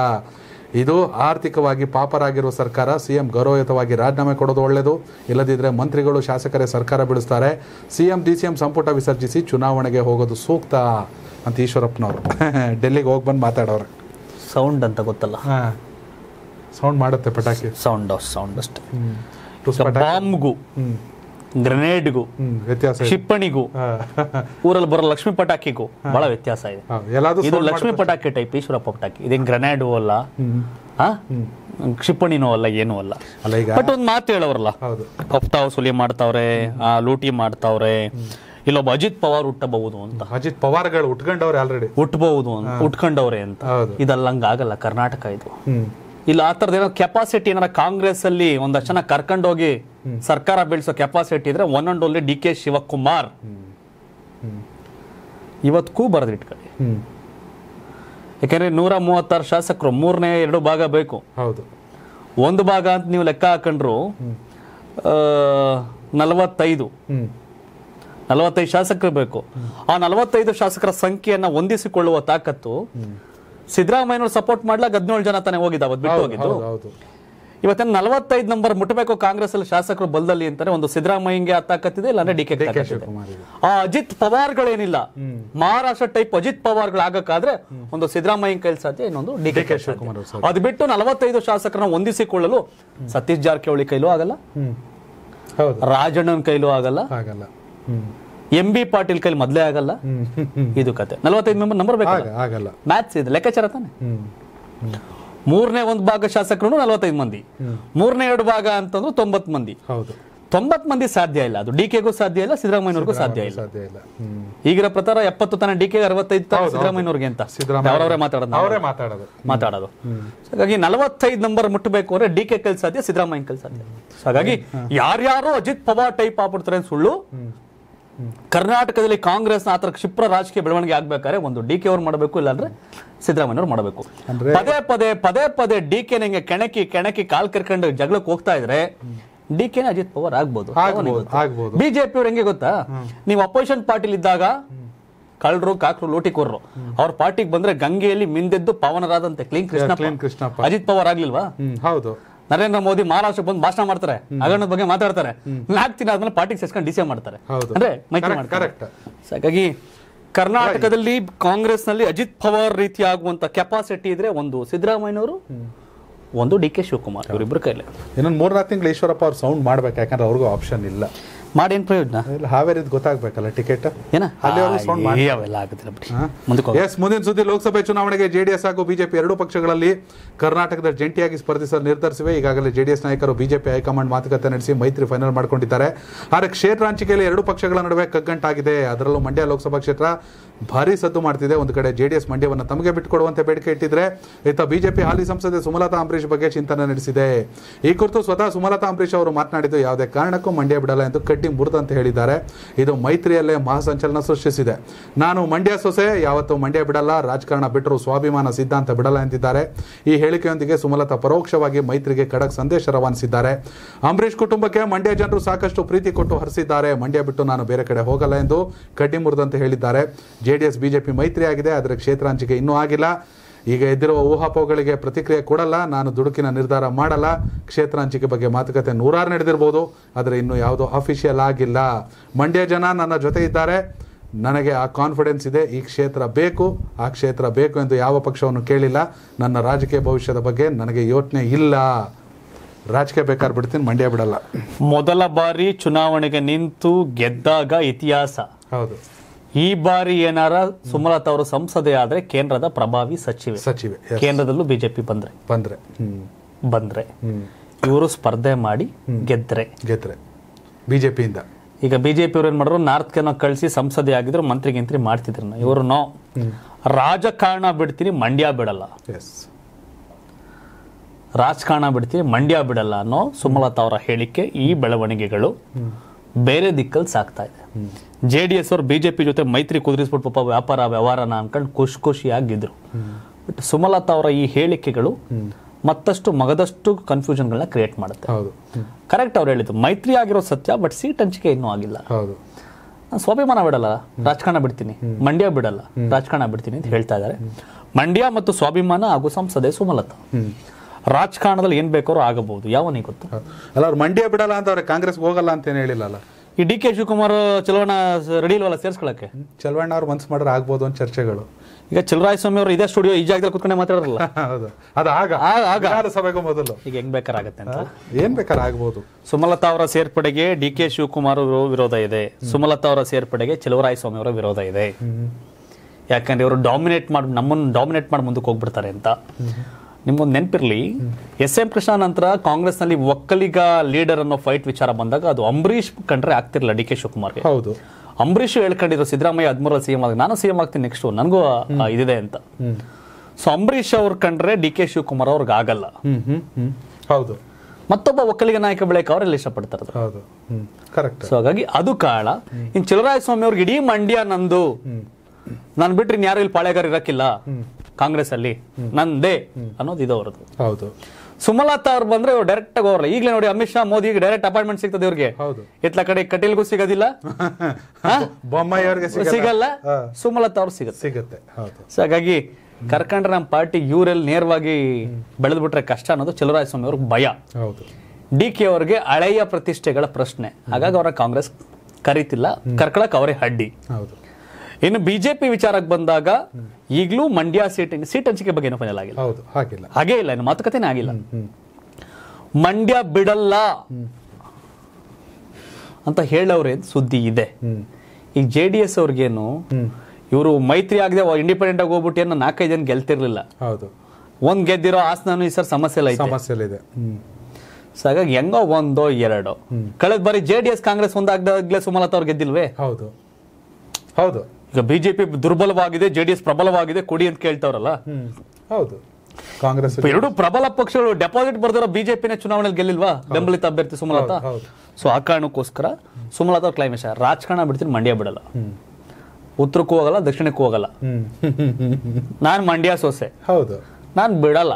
ಇದು ಆರ್ಥಿಕವಾಗಿ ಪಾಪರಾಗಿರುವ ಸರ್ಕಾರ ಸಿ ಎಂ ಗೌರವಯುತವಾಗಿ ರಾಜೀನಾಮೆ ಕೊಡೋದು ಒಳ್ಳೆಯದು ಇಲ್ಲದಿದ್ದರೆ ಮಂತ್ರಿಗಳು ಶಾಸಕರೇ ಸರ್ಕಾರ ಬಿಡಿಸ್ತಾರೆ. ಸಿಎಂ ಡಿ ಸಿಎಂ ಸಂಪುಟ ವಿಸರ್ಜಿಸಿ ಚುನಾವಣೆಗೆ ಹೋಗೋದು ಸೂಕ್ತ ಅಂತ ಈಶ್ವರಪ್ಪನವರು. ಡೆಲ್ಲಿಗೆ ಹೋಗಿ ಬಂದು ಮಾತಾಡೋರು. ಸೌಂಡ್ ಅಂತ ಗೊತ್ತಲ್ಲ. ಸೌಂಡ್ ಮಾಡುತ್ತೆ ಪಟಾಕಿ. ಸೌಂಡ್ ಸೌಂಡ್ ಅಷ್ಟೇ. ಬಾಂಬ್ಗೂ ಗ್ರೆನೇಡ್ಗೂ ವ್ಯತ್ಯಾಸ. ಕ್ಷಿಪ್ಪಣಿಗೂ ಊರಲ್ಲಿ ಬರೋ ಲಕ್ಷ್ಮಿ ಪಟಾಕಿಗೂ ಬಹಳ ವ್ಯತ್ಯಾಸ ಇದೆ. ಇದು ಲಕ್ಷ್ಮಿ ಪಟಾಕಿ ಟೈಪ್ ಈಶ್ವರಪ್ಪ ಪಟಾಕಿ. ಇದೇನ್ ಗ್ರೆನೇಡು ಅಲ್ಲ? ಕ್ಷಿಪಣಿನೂ ಅಲ್ಲ ಏನೂ ಅಲ್ಲ. ಬಟ್ ಒಂದ್ ಮಾತು ಹೇಳೋರಲ್ಲ. ಕಪ್ತಾವ್ ಸುಲಿ ಮಾಡ್ತಾವ್ರೆ ಆ ಲೂಟಿ ಮಾಡ್ತಾವ್ರೆ ಇಲ್ಲೊಬ್ಬ ಅಜಿತ್ ಪವಾರ್ ಹುಟ್ಟಬಹುದು ಅಂತ. ಅಜಿತ್ ಪವಾರ್ಗಳು ಉಟ್ಕೊಂಡವ್ರೆ ಆಲ್ರೆಡಿ ಹುಟ್ಟಬಹುದು ಅಂತ ಉಟ್ಕೊಂಡವ್ರೆ ಅಂತ. ಇದಲ್ಲ ಆಗಲ್ಲ ಕರ್ನಾಟಕ ಇದು. ಇಲ್ಲ ಆ ಥರದ್ದು ಏನೋ ಕೆಪಾಸಿಟಿ ಏನಾರ ಕಾಂಗ್ರೆಸ್ ಅಲ್ಲಿ ಒಂದಷ್ಟು ಜನ ಕರ್ಕೊಂಡೋಗಿ ಸರ್ಕಾರ ಬೆಳೆಸೋ ಕೆಪಾಸಿಟಿ ಇದ್ರೆ one and only D K Shivakumar. ಇವತ್ತಿಗೂ ಬರೆದಿಟ್ಕೊಳ್ಳಿ ಇಟ್ಕೊಳ್ಳಿ ಯಾಕಂದ್ರೆ ನೂರ ಮೂವತ್ತಾರು ಶಾಸಕರು ಮೂರನೇ ಎರಡು ಭಾಗ ಬೇಕು. ಹೌದು. ಒಂದು ಭಾಗ ಅಂತ ನೀವು ಲೆಕ್ಕ ಹಾಕೊಂಡ್ರು ನಲವತ್ತೈದು. ನಲವತ್ತೈದು ಶಾಸಕರು ಬೇಕು. ಆ ನಲವತ್ತೈದು ಶಾಸಕರ ಸಂಖ್ಯೆಯನ್ನ ಹೊಂದಿಸಿಕೊಳ್ಳುವ ತಾಕತ್ತು ಸಿದ್ದರಾಮಯ್ಯನವ್ರು ಸಪೋರ್ಟ್ ಮಾಡ್ಲಾಗ ಹದಿನೇಳು ಜನ ತಾನೇ ಹೋಗಿದ್ದ ಅವತ್ತು ಬಿಟ್ಟು ಹೋಗಿದ್ದು? ಇವತ್ತಿನ ನಲವತ್ತೈದು ನಂಬರ್ ಮುಟ್ಟಬೇಕು ಕಾಂಗ್ರೆಸ್ ಅಲ್ಲಿ ಶಾಸಕರು ಬಲದಲ್ಲಿ ಅಂತಾನೆ ಒಂದು ಸಿದ್ದರಾಮಯ್ಯಂಗೆ ಅತ್ತಾಕತ್ತಿದೆ ತಾಕತ್ತಿದೆ ಇಲ್ಲಾಂದ್ರೆ ಡಿ ಕೆ ಆ ಅಜಿತ್ ಪವಾರ್ಗಳೇನಿಲ್ಲ ಮಹಾರಾಷ್ಟ್ರ ಟೈಪ್ ಅಜಿತ್ ಪವಾರ್ಗಳು ಆಗಕ್ಕಾದ್ರೆ ಒಂದು ಸಿದ್ದರಾಮಯ್ಯ ಕೈಲಿ ಸಾಧ್ಯ ಇನ್ನೊಂದು ಡಿ ಕೆ ಶಿವಕುಮಾರ್. ಅದು ಬಿಟ್ಟು ನಲವತ್ತೈದು ಶಾಸಕರನ್ನ ಹೊಂದಿಸಿಕೊಳ್ಳಲು ಸತೀಶ್ ಜಾರಕಿಹೊಳಿ ಕೈಲೂ ಆಗಲ್ಲ ರಾಜಣ್ಣನ ಕೈಲೂ ಆಗಲ್ಲ. ಆಗಲ್ಲ. ಎಂ ಬಿ ಪಾಟೀಲ್ ಕೈಲಿ ಮೊದಲೇ ಆಗಲ್ಲ. ಇದು ಕತೆ. ನಲವತ್ತೈದು ಮೆಂಬರ್ ನಂಬರ್ ಆಗಲ್ಲ. ಮ್ಯಾಥ್ಸ್ ಇದೆ ಲೆಕ್ಕಾಚಾರ ತಾನೆ? ಮೂರನೇ ಒಂದು ಭಾಗ ಶಾಸಕರು ನಲವತ್ತೈದು ಮಂದಿ. ಮೂರನೇ ಎರಡು ಭಾಗ ಅಂತಂದ್ರೆ ತೊಂಬತ್ ಮಂದಿ. ಹೌದು. ತೊಂಬತ್ ಮಂದಿ ಸಾಧ್ಯ ಇಲ್ಲ. ಅದು ಡಿ ಕೆಗೂ ಸಾಧ್ಯ ಇಲ್ಲ ಸಿದ್ದರಾಮಯ್ಯವ್ರಿಗೂ ಸಾಧ್ಯ ಇಲ್ಲ. ಈಗಿನ ಪ್ರಕಾರ ಎಪ್ಪತ್ತು ತನ ಡಿ ಕೆ ಅರವತ್ತೈದು ಸಿದ್ದರಾಮಯ್ಯವ್ರಿಗೆ ಅಂತ ಅವರವರೇ ಮಾತಾಡೋದು ಮಾತಾಡೋದು. ಹಾಗಾಗಿ ನಲವತ್ತೈದು ನಂಬರ್ ಮುಟ್ಟಬೇಕು ಅಂದ್ರೆ ಡಿ ಕೆ ಕೈಲಿ ಸಾಧ್ಯ ಸಿದ್ದರಾಮಯ್ಯ ಕೈಲಿ ಸಾಧ್ಯ. ಹಾಗಾಗಿ ಯಾರ್ಯಾರು ಅಜಿತ್ ಪವಾರ್ ಟೈಪ್ ಆಗ್ಬಿಡ್ತಾರೆ ಸುಳ್ಳು ಕರ್ನಾಟಕದಲ್ಲಿ ಕಾಂಗ್ರೆಸ್ ಆತರ ಕ್ಷಿಪ್ರ ರಾಜಕೀಯ ಬೆಳವಣಿಗೆ ಆಗ್ಬೇಕಾದ್ರೆ ಒಂದು ಡಿ ಕೆ ಅವ್ರು ಮಾಡಬೇಕು ಇಲ್ಲಾಂದ್ರೆ ಸಿದ್ದರಾಮಯ್ಯವ್ರು ಮಾಡಬೇಕು. ಅಂದ್ರೆ- ಪದೇ ಪದೇ ಪದೇ ಪದೇ ಡಿ ಕೆ ನಿಂಗೆ ಕೆಣಕಿ ಕೆಣಕಿ ಕಾಲ್ ಕರ್ಕೊಂಡು ಜಗಳಕ್ಕೆ ಹೋಗ್ತಾ ಇದ್ರೆ ಡಿ ಕೆನೆ ಅಜಿತ್ ಪವಾರ್ ಆಗ್ಬೋದು ಬಿಜೆಪಿ ಅವ್ರು ಹೆಂಗೆ ಗೊತ್ತಾ? ನೀವು ಅಪೋಸಿಷನ್ ಪಾರ್ಟಿಲಿ ಇದ್ದಾಗ ಕಳ್ಳರು ಕಾಕ್ರು ಲೋಟಿಕೋರ್ರು ಅವ್ರ ಪಾರ್ಟಿಗೆ ಬಂದ್ರೆ ಗಂಗೆಯಲ್ಲಿ ಮಿಂದೆದ್ದು ಪವನರಾದಂತೆ ಕ್ಲೀನ್ ಕೃಷ್ಣ ಅಜಿತ್ ಪವಾರ್ ಆಗ್ಲಿಲ್ವಾ? ಹೌದು. ನರೇಂದ್ರ ಮೋದಿ ಮಹಾರಾಷ್ಟ್ರಕ್ಕೆ ಬಂದು ಭಾಷಣ ಮಾಡ್ತಾರೆ. ಹಗರಣದ ಬಗ್ಗೆ ಮಾತಾಡ್ತಾರೆ. ನಾಲ್ಕು ದಿನ ಆದ್ಮೇಲೆ ಪಾರ್ಟಿಗೆ ಸೇರ್ಸ್ಕೊಂಡು ಡಿ ಮಾಡ್ತಾರೆ. ಹೌದು. ಅಂದ್ರೆ ಮೈತ್ರಿ ಮಾಡ್ತಾರೆ. ಹಾಗಾಗಿ ಕರ್ನಾಟಕದಲ್ಲಿ ಕಾಂಗ್ರೆಸ್ನಲ್ಲಿ ಅಜಿತ್ ಪವಾರ್ ರೀತಿ ಆಗುವಂತ ಕೆಪಾಸಿಟಿ ಇದ್ರೆ ಒಂದು ಸಿದ್ದರಾಮಯ್ಯನವರು ಒಂದು ಡಿ ಕೆ ಶಿವಕುಮಾರ್ ಇವರಿಬ್ಬರ ಕೈಲಿ. ಇನ್ನೊಂದು ಮೂರ್ನಾಲ್ಕು ತಿಂಗಳು ಈಶ್ವರಪ್ಪ ಅವ್ರು ಸೌಂಡ್ ಮಾಡ್ಬೇಕು ಯಾಕಂದ್ರೆ ಅವ್ರಿಗೂ ಆಪ್ಷನ್ ಇಲ್ಲ. ಮಾಡೇನ್ ಪ್ರಯೋಜನ? ಇಲ್ಲ ಹಾವೇರಿದ್ ಗೊತ್ತಾಗ್ಬೇಕಲ್ಲ ಟಿಕೆಟ್? ಅವೆಲ್ಲ ಆಗುತ್ತಿಲ್ಲ ಬಿಡಿ. ಎಸ್ ಮುಂದಿನ ಸುದ್ದಿ ಲೋಕಸಭೆ ಚುನಾವಣೆಗೆ ಜೆಡಿಎಸ್ ಹಾಗೂ ಬಿಜೆಪಿ ಎರಡೂ ಪಕ್ಷಗಳಲ್ಲಿ ಕರ್ನಾಟಕದ ಜಂಟಿಯಾಗಿ ಸ್ಪರ್ಧಿಸಲು ನಿರ್ಧರಿಸಿವೆ. ಈಗಾಗಲೇ ಜೆಡಿಎಸ್ ನಾಯಕರು ಬಿಜೆಪಿ ಹೈಕಮಾಂಡ್ ಮಾತುಕತೆ ನಡೆಸಿ ಮೈತ್ರಿ ಫೈನಲ್ ಮಾಡ್ಕೊಂಡಿದ್ದಾರೆ. ಆದರೆ ಕ್ಷೇತ್ರ ಹಂಚಿಕೆಯಲ್ಲಿ ಎರಡು ಪಕ್ಷಗಳ ನಡುವೆ ಕಗ್ಗಂಟಾಗಿದೆ. ಅದರಲ್ಲೂ ಮಂಡ್ಯ ಲೋಕಸಭಾ ಕ್ಷೇತ್ರ ಭಾರಿ ಸದ್ದು ಮಾಡ್ತಿದೆ. ಒಂದು ಕಡೆ ಜೆಡಿಎಸ್ ಮಂಡ್ಯವನ್ನು ತಮಗೆ ಬಿಟ್ಟುಕೊಡುವಂತೆ ಬೇಡಿಕೆ ಇಟ್ಟಿದ್ರೆ, ಇತ್ತ ಬಿಜೆಪಿ ಹಾಲಿ ಸಂಸದೆ ಸುಮಲತಾ ಅಂಬರೀಷ್ ಬಗ್ಗೆ ಚಿಂತನೆ ನಡೆಸಿದೆ. ಈ ಕುರಿತು ಸ್ವತಃ ಸುಮಲತಾ ಅಂಬರೀಷ್ ಅವರು ಮಾತನಾಡಿದ್ದು ಯಾವುದೇ ಕಾರಣಕ್ಕೂ ಮಂಡ್ಯ ಬಿಡಲ್ಲ ಎಂದು ಕಡ್ಡಿ ಅಂತ ಹೇಳಿದ್ದಾರೆ. ಇದು ಮೈತ್ರಿಯಲ್ಲೇ ಮಹಾಸಂಚಲನ ಸೃಷ್ಟಿಸಿದೆ. ನಾನು ಮಂಡ್ಯ ಸೊಸೆ, ಯಾವತ್ತೂ ಮಂಡ್ಯ ಬಿಡಲ್ಲ, ರಾಜಕಾರಣ ಬಿಟ್ಟರು ಸ್ವಾಭಿಮಾನ ಸಿದ್ಧಾಂತ ಬಿಡಲ್ಲ ಎಂದಿದ್ದಾರೆ. ಈ ಹೇಳಿಕೆಯೊಂದಿಗೆ ಸುಮಲತಾ ಪರೋಕ್ಷವಾಗಿ ಮೈತ್ರಿಗೆ ಖಡಕ್ ಸಂದೇಶ ರವಾನಿಸಿದ್ದಾರೆ. ಅಂಬರೀಷ್ ಕುಟುಂಬಕ್ಕೆ ಮಂಡ್ಯ ಜನರು ಸಾಕಷ್ಟು ಪ್ರೀತಿ ಕೊಟ್ಟು ಹರಿಸಿದ್ದಾರೆ. ಮಂಡ್ಯ ಬಿಟ್ಟು ನಾನು ಬೇರೆ ಕಡೆ ಹೋಗಲ್ಲ ಎಂದು ಕಡ್ಡಿ ಮುರಿದಂತೆ ಹೇಳಿದ್ದಾರೆ. ಜೆಡಿಎಸ್ ಪಿ ಮೈತ್ರಿ ಆಗಿದೆ ಆದರೆ ಕ್ಷೇತ್ರ ಹಂಚಿಕೆ ಇನ್ನೂ ಆಗಿಲ್ಲ. ಈಗ ಎದ್ದಿರುವ ಊಹಾಪೋಹಗಳಿಗೆ ಪ್ರತಿಕ್ರಿಯೆ ಕೊಡಲ್ಲ ನಾನು ದುಡುಕಿನ ನಿರ್ಧಾರ ಮಾಡಲ್ಲ. ಕ್ಷೇತ್ರ ಹಂಚಿಕೆ ಬಗ್ಗೆ ಮಾತುಕತೆ ನೂರಾರು ನಡೆದಿರ್ಬೋದು ಆದರೆ ಇನ್ನೂ ಯಾವುದೋ ಅಫಿಷಿಯಲ್ ಆಗಿಲ್ಲ. ಮಂಡ್ಯ ಜನ ನನ್ನ ಜೊತೆ ಇದ್ದಾರೆ. ನನಗೆ ಆ ಕಾನ್ಫಿಡೆನ್ಸ್ ಇದೆ ಈ ಕ್ಷೇತ್ರ ಬೇಕು ಆ ಕ್ಷೇತ್ರ ಬೇಕು ಎಂದು ಯಾವ ಪಕ್ಷವನ್ನು ಕೇಳಿಲ್ಲ. ನನ್ನ ರಾಜಕೀಯ ಭವಿಷ್ಯದ ಬಗ್ಗೆ ನನಗೆ ಯೋಚನೆ ಇಲ್ಲ. ರಾಜಕೀಯ ಬೇಕಾದ್ರೆ ಬಿಡ್ತೀನಿ ಮಂಡ್ಯ ಬಿಡಲ್ಲ. ಮೊದಲ ಬಾರಿ ಚುನಾವಣೆಗೆ ನಿಂತು ಗೆದ್ದಾಗ ಇತಿಹಾಸ. ಹೌದು. ಈ ಬಾರಿ ಏನಾರ ಸುಮಲತಾ ಅವರು ಸಂಸದೆ ಆದ್ರೆ ಕೇಂದ್ರದ ಪ್ರಭಾವಿ ಸಚಿವೆ. ಸಚಿವೆ ಕೇಂದ್ರದಲ್ಲೂ ಬಿಜೆಪಿ ಬಂದ್ರೆ. ಬಂದ್ರೆ. ಬಂದ್ರೆ. ಇವರು ಸ್ಪರ್ಧೆ ಮಾಡಿ ಗೆದ್ರೆ. ಗೆದ್ರೆ. ಬಿಜೆಪಿಯಿಂದ. ಈಗ ಬಿಜೆಪಿ ಅವ್ರು ಏನ್ ಮಾಡಿದ್ರು ನಾರ್ತ್ ಕೆನ ಕಳಿಸಿ ಸಂಸದೆ ಆಗಿದ್ರು ಮಂತ್ರಿ ಗಿಂತ್ರಿ ಮಾಡ್ತಿದ್ರು ಇವರು. ನೋ. ರಾಜಕಾರಣ ಬಿಡ್ತೀನಿ ಮಂಡ್ಯ ಬಿಡಲ್ಲ. ಎಸ್ ರಾಜಕಾರಣ ಬಿಡ್ತೀನಿ ಮಂಡ್ಯ ಬಿಡಲ್ಲ ಅನ್ನೋ ಸುಮಲತಾ ಅವರ ಹೇಳಿಕೆ ಈ ಬೆಳವಣಿಗೆಗಳು ಬೇರೆ ದಿಕ್ಕಲ್ಲಿ ಸಾಕ್ತಾ ಇದೆ. ಜೆ ಡಿ ಎಸ್ ಅವರು ಬಿಜೆಪಿ ಜೊತೆ ಮೈತ್ರಿ ಕುದುರಿಸ್ಬಿಟ್ಟು ಪಾಪ ವ್ಯಾಪಾರ ವ್ಯವಹಾರನ ಅನ್ಕೊಂಡು ಖುಷಿ ಖುಷಿಯಾಗಿದ್ರು. ಬಟ್ ಸುಮಲತಾ ಅವರ ಈ ಹೇಳಿಕೆಗಳು ಮತ್ತಷ್ಟು ಮಗದಷ್ಟು ಕನ್ಫ್ಯೂಷನ್ಗಳನ್ನ ಕ್ರಿಯೇಟ್ ಮಾಡುತ್ತೆ. ಹೌದು. ಕರೆಕ್ಟ್ ಅವ್ರು ಹೇಳಿದ್ದು. ಮೈತ್ರಿ ಆಗಿರೋ ಸತ್ಯ ಬಟ್ ಸೀಟ್ ಹಂಚಿಕೆ ಇನ್ನೂ ಆಗಿಲ್ಲ. ಸ್ವಾಭಿಮಾನ ಬಿಡಲ್ಲ. ರಾಜಕಾರಣ ಬಿಡ್ತೀನಿ. ಮಂಡ್ಯ ಬಿಡಲ್ಲ. ರಾಜಕಾರಣ ಬಿಡ್ತೀನಿ ಅಂತ ಹೇಳ್ತಾ ಇದ್ದಾರೆ ಮಂಡ್ಯ ಮತ್ತು ಸ್ವಾಭಿಮಾನ ಹಾಗೂ ಸಂಸದೆ ಸುಮಲತಾ. ರಾಜಕಾರಣದಲ್ಲಿ ಏನ್ ಬೇಕಾದ್ರೂ ಆಗಬಹುದು. ಯಾವನಿಗೆ ಗೊತ್ತು. ಅಲ್ಲ ಅವ್ರು ಮಂಡ್ಯ ಬಿಡಲ್ಲ ಅಂತ ಅವ್ರಿಗೆ ಕಾಂಗ್ರೆಸ್ ಹೋಗಲ್ಲ ಅಂತ ಏನು ಹೇಳಿಲ್ಲಲ್ಲ ಈ D K Shivakumar Chalavanna ready ಇಲ್ವಲ್ಲ ಸೇರಿಸ್ಕೊಳಕ್ಕೆ? ಚಲವಣ್ಣ ಅವ್ರು ಮನ್ಸು ಮಾಡ್ರೆ ಆಗ್ಬೋದು ಅಂತ ಚರ್ಚೆಗಳು. ಈಗ ಸ್ವಾಮಿ ಅವರು ಇದೇ ಸ್ಟುಡಿಯೋ ಈ ಜಾಗದಲ್ಲಿ ಕುತ್ಕೊಂಡೆ ಮಾತಾಡೋರಲ್ಲ ಹೌದು. ಅದು ಆಗ. ಆಗ. ಸಭೆಗೂ ಮೊದಲು. ಈಗ ಹೆಂಗ್ ಬೇಕಾರಾಗತ್ತೆ ಅಂತ? ಏನ್ ಬೇಕಾದ್ರೆ ಆಗ್ಬೋದು? ಸುಮಲತಾ ಅವರ ಸೇರ್ಪಡೆಗೆ ಡಿ ಕೆ ಶಿವಕುಮಾರ್ ಅವರು ವಿರೋಧ ಇದೆ. ಸುಮಲತಾ ಅವರ ಸೇರ್ಪಡೆಗೆ ಸ್ವಾಮಿ ಅವರ ವಿರೋಧ ಇದೆ. ಯಾಕಂದ್ರೆ ಇವರು ಡಾಮಿನೇಟ್ ಮಾಡಿ ನಮ್ಮನ್ನು ಡಾಮಿನೇಟ್ ಮಾಡಿ ಮುಂದಕ್ಕೆ ಹೋಗ್ಬಿಡ್ತಾರೆ ಅಂತ. ನಿಮ್ಗೊಂದು ನೆನಪಿರಲಿ. ಎಸ್ ಎಂ ಕೃಷ್ಣ ನಂತರ ಕಾಂಗ್ರೆಸ್ನಲ್ಲಿ ಒಕ್ಕಲಿಗ ಲೀಡರ್ ಅನ್ನೋ ಫೈಟ್ ವಿಚಾರ ಬಂದಾಗ ಅದು ಅಂಬರೀಷ್ ಕಂಡ್ರೆ ಆಗ್ತಿರ್ಲಿಲ್ಲ ಡಿ ಕೆ ಶಿವಕುಮಾರ್ ಹೌದು. ಅಂಬರೀಷ್ ಹೇಳ್ಕೊಂಡಿರೋ ಸಿದ್ದರಾಮಯ್ಯ ಹದಿಮೂರಲ್ಲಿ ಸಿಎಂ ಆಗಿ ನಾನು ಸಿಎಂ ಆಗ್ತೀನಿ ನೆಕ್ಸ್ಟ್ ನನಗೂ ಇದಿದೆ ಅಂತ. ಸೊ ಅಂಬರೀಷ್ ಅವ್ರು ಕಂಡ್ರೆ ಡಿ ಕೆ ಶಿವಕುಮಾರ್ ಅವ್ರಿಗೆ ಆಗಲ್ಲ. ಹೌದು. ಮತ್ತೊಬ್ಬ ಒಕ್ಕಲಿಗ ನಾಯಕ ಬೆಳೆಯಕ್ಕೆ ಅವರೆಲ್ಲ ಇಷ್ಟಪಡ್ತಾರೆ ಹೌದು. ಕರೆಕ್ಟ್. ಸೊ ಹಾಗಾಗಿ ಅದು ಕಾರಣ. ಇನ್ ಚಿಲರಾಯ ಸ್ವಾಮಿ ಅವ್ರಿಗೆ ಇಡೀ ಮಂಡ್ಯ ನಂದು. ನಾನು ಬಿಟ್ರೆ ಇನ್ ಯಾರು ಇಲ್ಲಿ ಪಾಳೆಗಾರ ಇರಕ್ಕಿಲ್ಲ. ಕಾಂಗ್ರೆಸ್ ಅಲ್ಲಿ ನಂದೇ ಅನ್ನೋದು ಇದು ಅವ್ರದ್ದು. ಹೌದು. ಸುಮಲತಾ ಅವ್ರು ಬಂದ್ರೆ ಡೈರೆಕ್ಟ್ ಆಗಿ ಹೋಗಲ್ಲ ಈಗಲೇ ನೋಡಿ ಅಮಿತ್ ಶಾ ಮೋದಿಗೆ ಡೈರೆಕ್ಟ್ ಅಪಾಯಿಂಟ್ಮೆಂಟ್ ಸಿಗ್ತದೆ ಇವ್ರಿಗೆ. ಇತ್ಲ ಕಡೆ ಕಟೀಲ್ಗೂ ಸಿಗೋದಿಲ್ಲ. ಸಿಗಲ್ಲ. ಸುಮಲತಾ ಅವ್ರು ಸಿಗುತ್ತೆ. ಸಿಗುತ್ತೆ. ಹೌದು. ಸೊ ಹಾಗಾಗಿ ಕರ್ಕಂಡ್ರೆ ನಮ್ಮ ಪಾರ್ಟಿ ಇವರಲ್ಲಿ ನೇರವಾಗಿ ಬೆಳೆದ್ಬಿಟ್ರೆ ಕಷ್ಟ ಅನ್ನೋದು ಚಲುವರಾಯ ಸ್ವಾಮಿ ಅವ್ರಿಗೆ ಭಯ. ಹೌದು. ಡಿ ಕೆ ಅವ್ರಿಗೆ ಹಳೆಯ ಪ್ರತಿಷ್ಠೆಗಳ ಪ್ರಶ್ನೆ. ಹಾಗಾಗಿ ಅವರ ಕಾಂಗ್ರೆಸ್ ಕರೀತಿಲ್ಲ. ಕರ್ಕೊಳಕ್ ಅವರೇ ಅಡ್ಡಿ ಹೌದು. ಇನ್ನು ಬಿಜೆಪಿ ವಿಚಾರಕ್ಕೆ ಬಂದಾಗ ಈಗಲೂ ಮಂಡ್ಯ ಸೀಟ್ ಸೀಟ್ ಹಂಚಿಕೆ ಬಗ್ಗೆ ಏನೋ ಫೈನಲ್ ಆಗಿಲ್ಲ. ಹೌದು ಹಾಗಿಲ್ಲ. ಹಾಗೇ ಇಲ್ಲ ಇನ್ನು ಮಾತುಕತೆನೇ ಆಗಿಲ್ಲ. ಮಂಡ್ಯ ಬಿಡಲ್ಲ ಅಂತ ಹೇಳವ್ರೆ ಸುದ್ದಿ ಇದೆ. ಈಗ ಜೆ ಡಿ ಎಸ್ ಅವ್ರಿಗೇನು ಇವರು ಮೈತ್ರಿ ಆಗದೆ ಇಂಡಿಪೆಂಡೆಂಟ್ ಆಗಿ ಹೋಗ್ಬಿಟ್ಟು ಏನೋ ನಾಲ್ಕೈದು ಜನ ಗೆಲ್ತಿರ್ಲಿಲ್ಲ. ಹೌದು. ಒಂದ್ ಗೆದ್ದಿರೋ ಆಸನೂ ಈ ಸರ್ ಸಮಸ್ಯೆ ಇಲ್ಲ ಇದೆ. ಸೊ ಹಾಗಾಗಿ ಹೆಂಗೋ ಒಂದೋ ಎರಡೋ. ಕಳೆದ ಬಾರಿ ಜೆ ಡಿ ಎಸ್ ಕಾಂಗ್ರೆಸ್ ಒಂದಾಗ್ದಾಗ್ಲೇ ಸುಮಲತಾ ಅವ್ರು ಗೆದ್ದಿಲ್ವೇ? ಹೌದು. ಹೌದು. ಈಗ ಬಿಜೆಪಿ ದುರ್ಬಲವಾಗಿದೆ ಜೆ ಡಿ ಎಸ್ ಪ್ರಬಲವಾಗಿದೆ ಕೊಡಿ ಅಂತ ಕೇಳ್ತಾವ್ರಲ್ಲ? ಹೌದು. ಕಾಂಗ್ರೆಸ್ ಎರಡು ಪ್ರಬಲ ಪಕ್ಷಗಳು ಡೆಪಾಸಿಟ್ ಬರ್ದಿರೋ ಬಿಜೆಪಿನ ಚುನಾವಣೆಯಲ್ಲಿ ಗೆಲ್ಲಿಲ್ವಾ? ಬೆಂಬಲಿತ ಅಭ್ಯರ್ಥಿ ಸುಮಲತಾ? ಸೊ ಆ ಕಾರಣಕ್ಕೋಸ್ಕರ ಸುಮಲತಾ ಅವ್ರ ಕ್ಲೈಮೇಶ ರಾಜಕಾರಣ ಬಿಡ್ತೀನಿ ಮಂಡ್ಯ ಬಿಡಲ್ಲ. ಉತ್ತರಕ್ಕೂ ಹೋಗಲ್ಲ ದಕ್ಷಿಣಕ್ಕೂ ಹೋಗಲ್ಲ. ನಾನು ಮಂಡ್ಯ ಸೋಸೆ. ಹೌದು. ನಾನ್ ಬಿಡಲ್ಲ.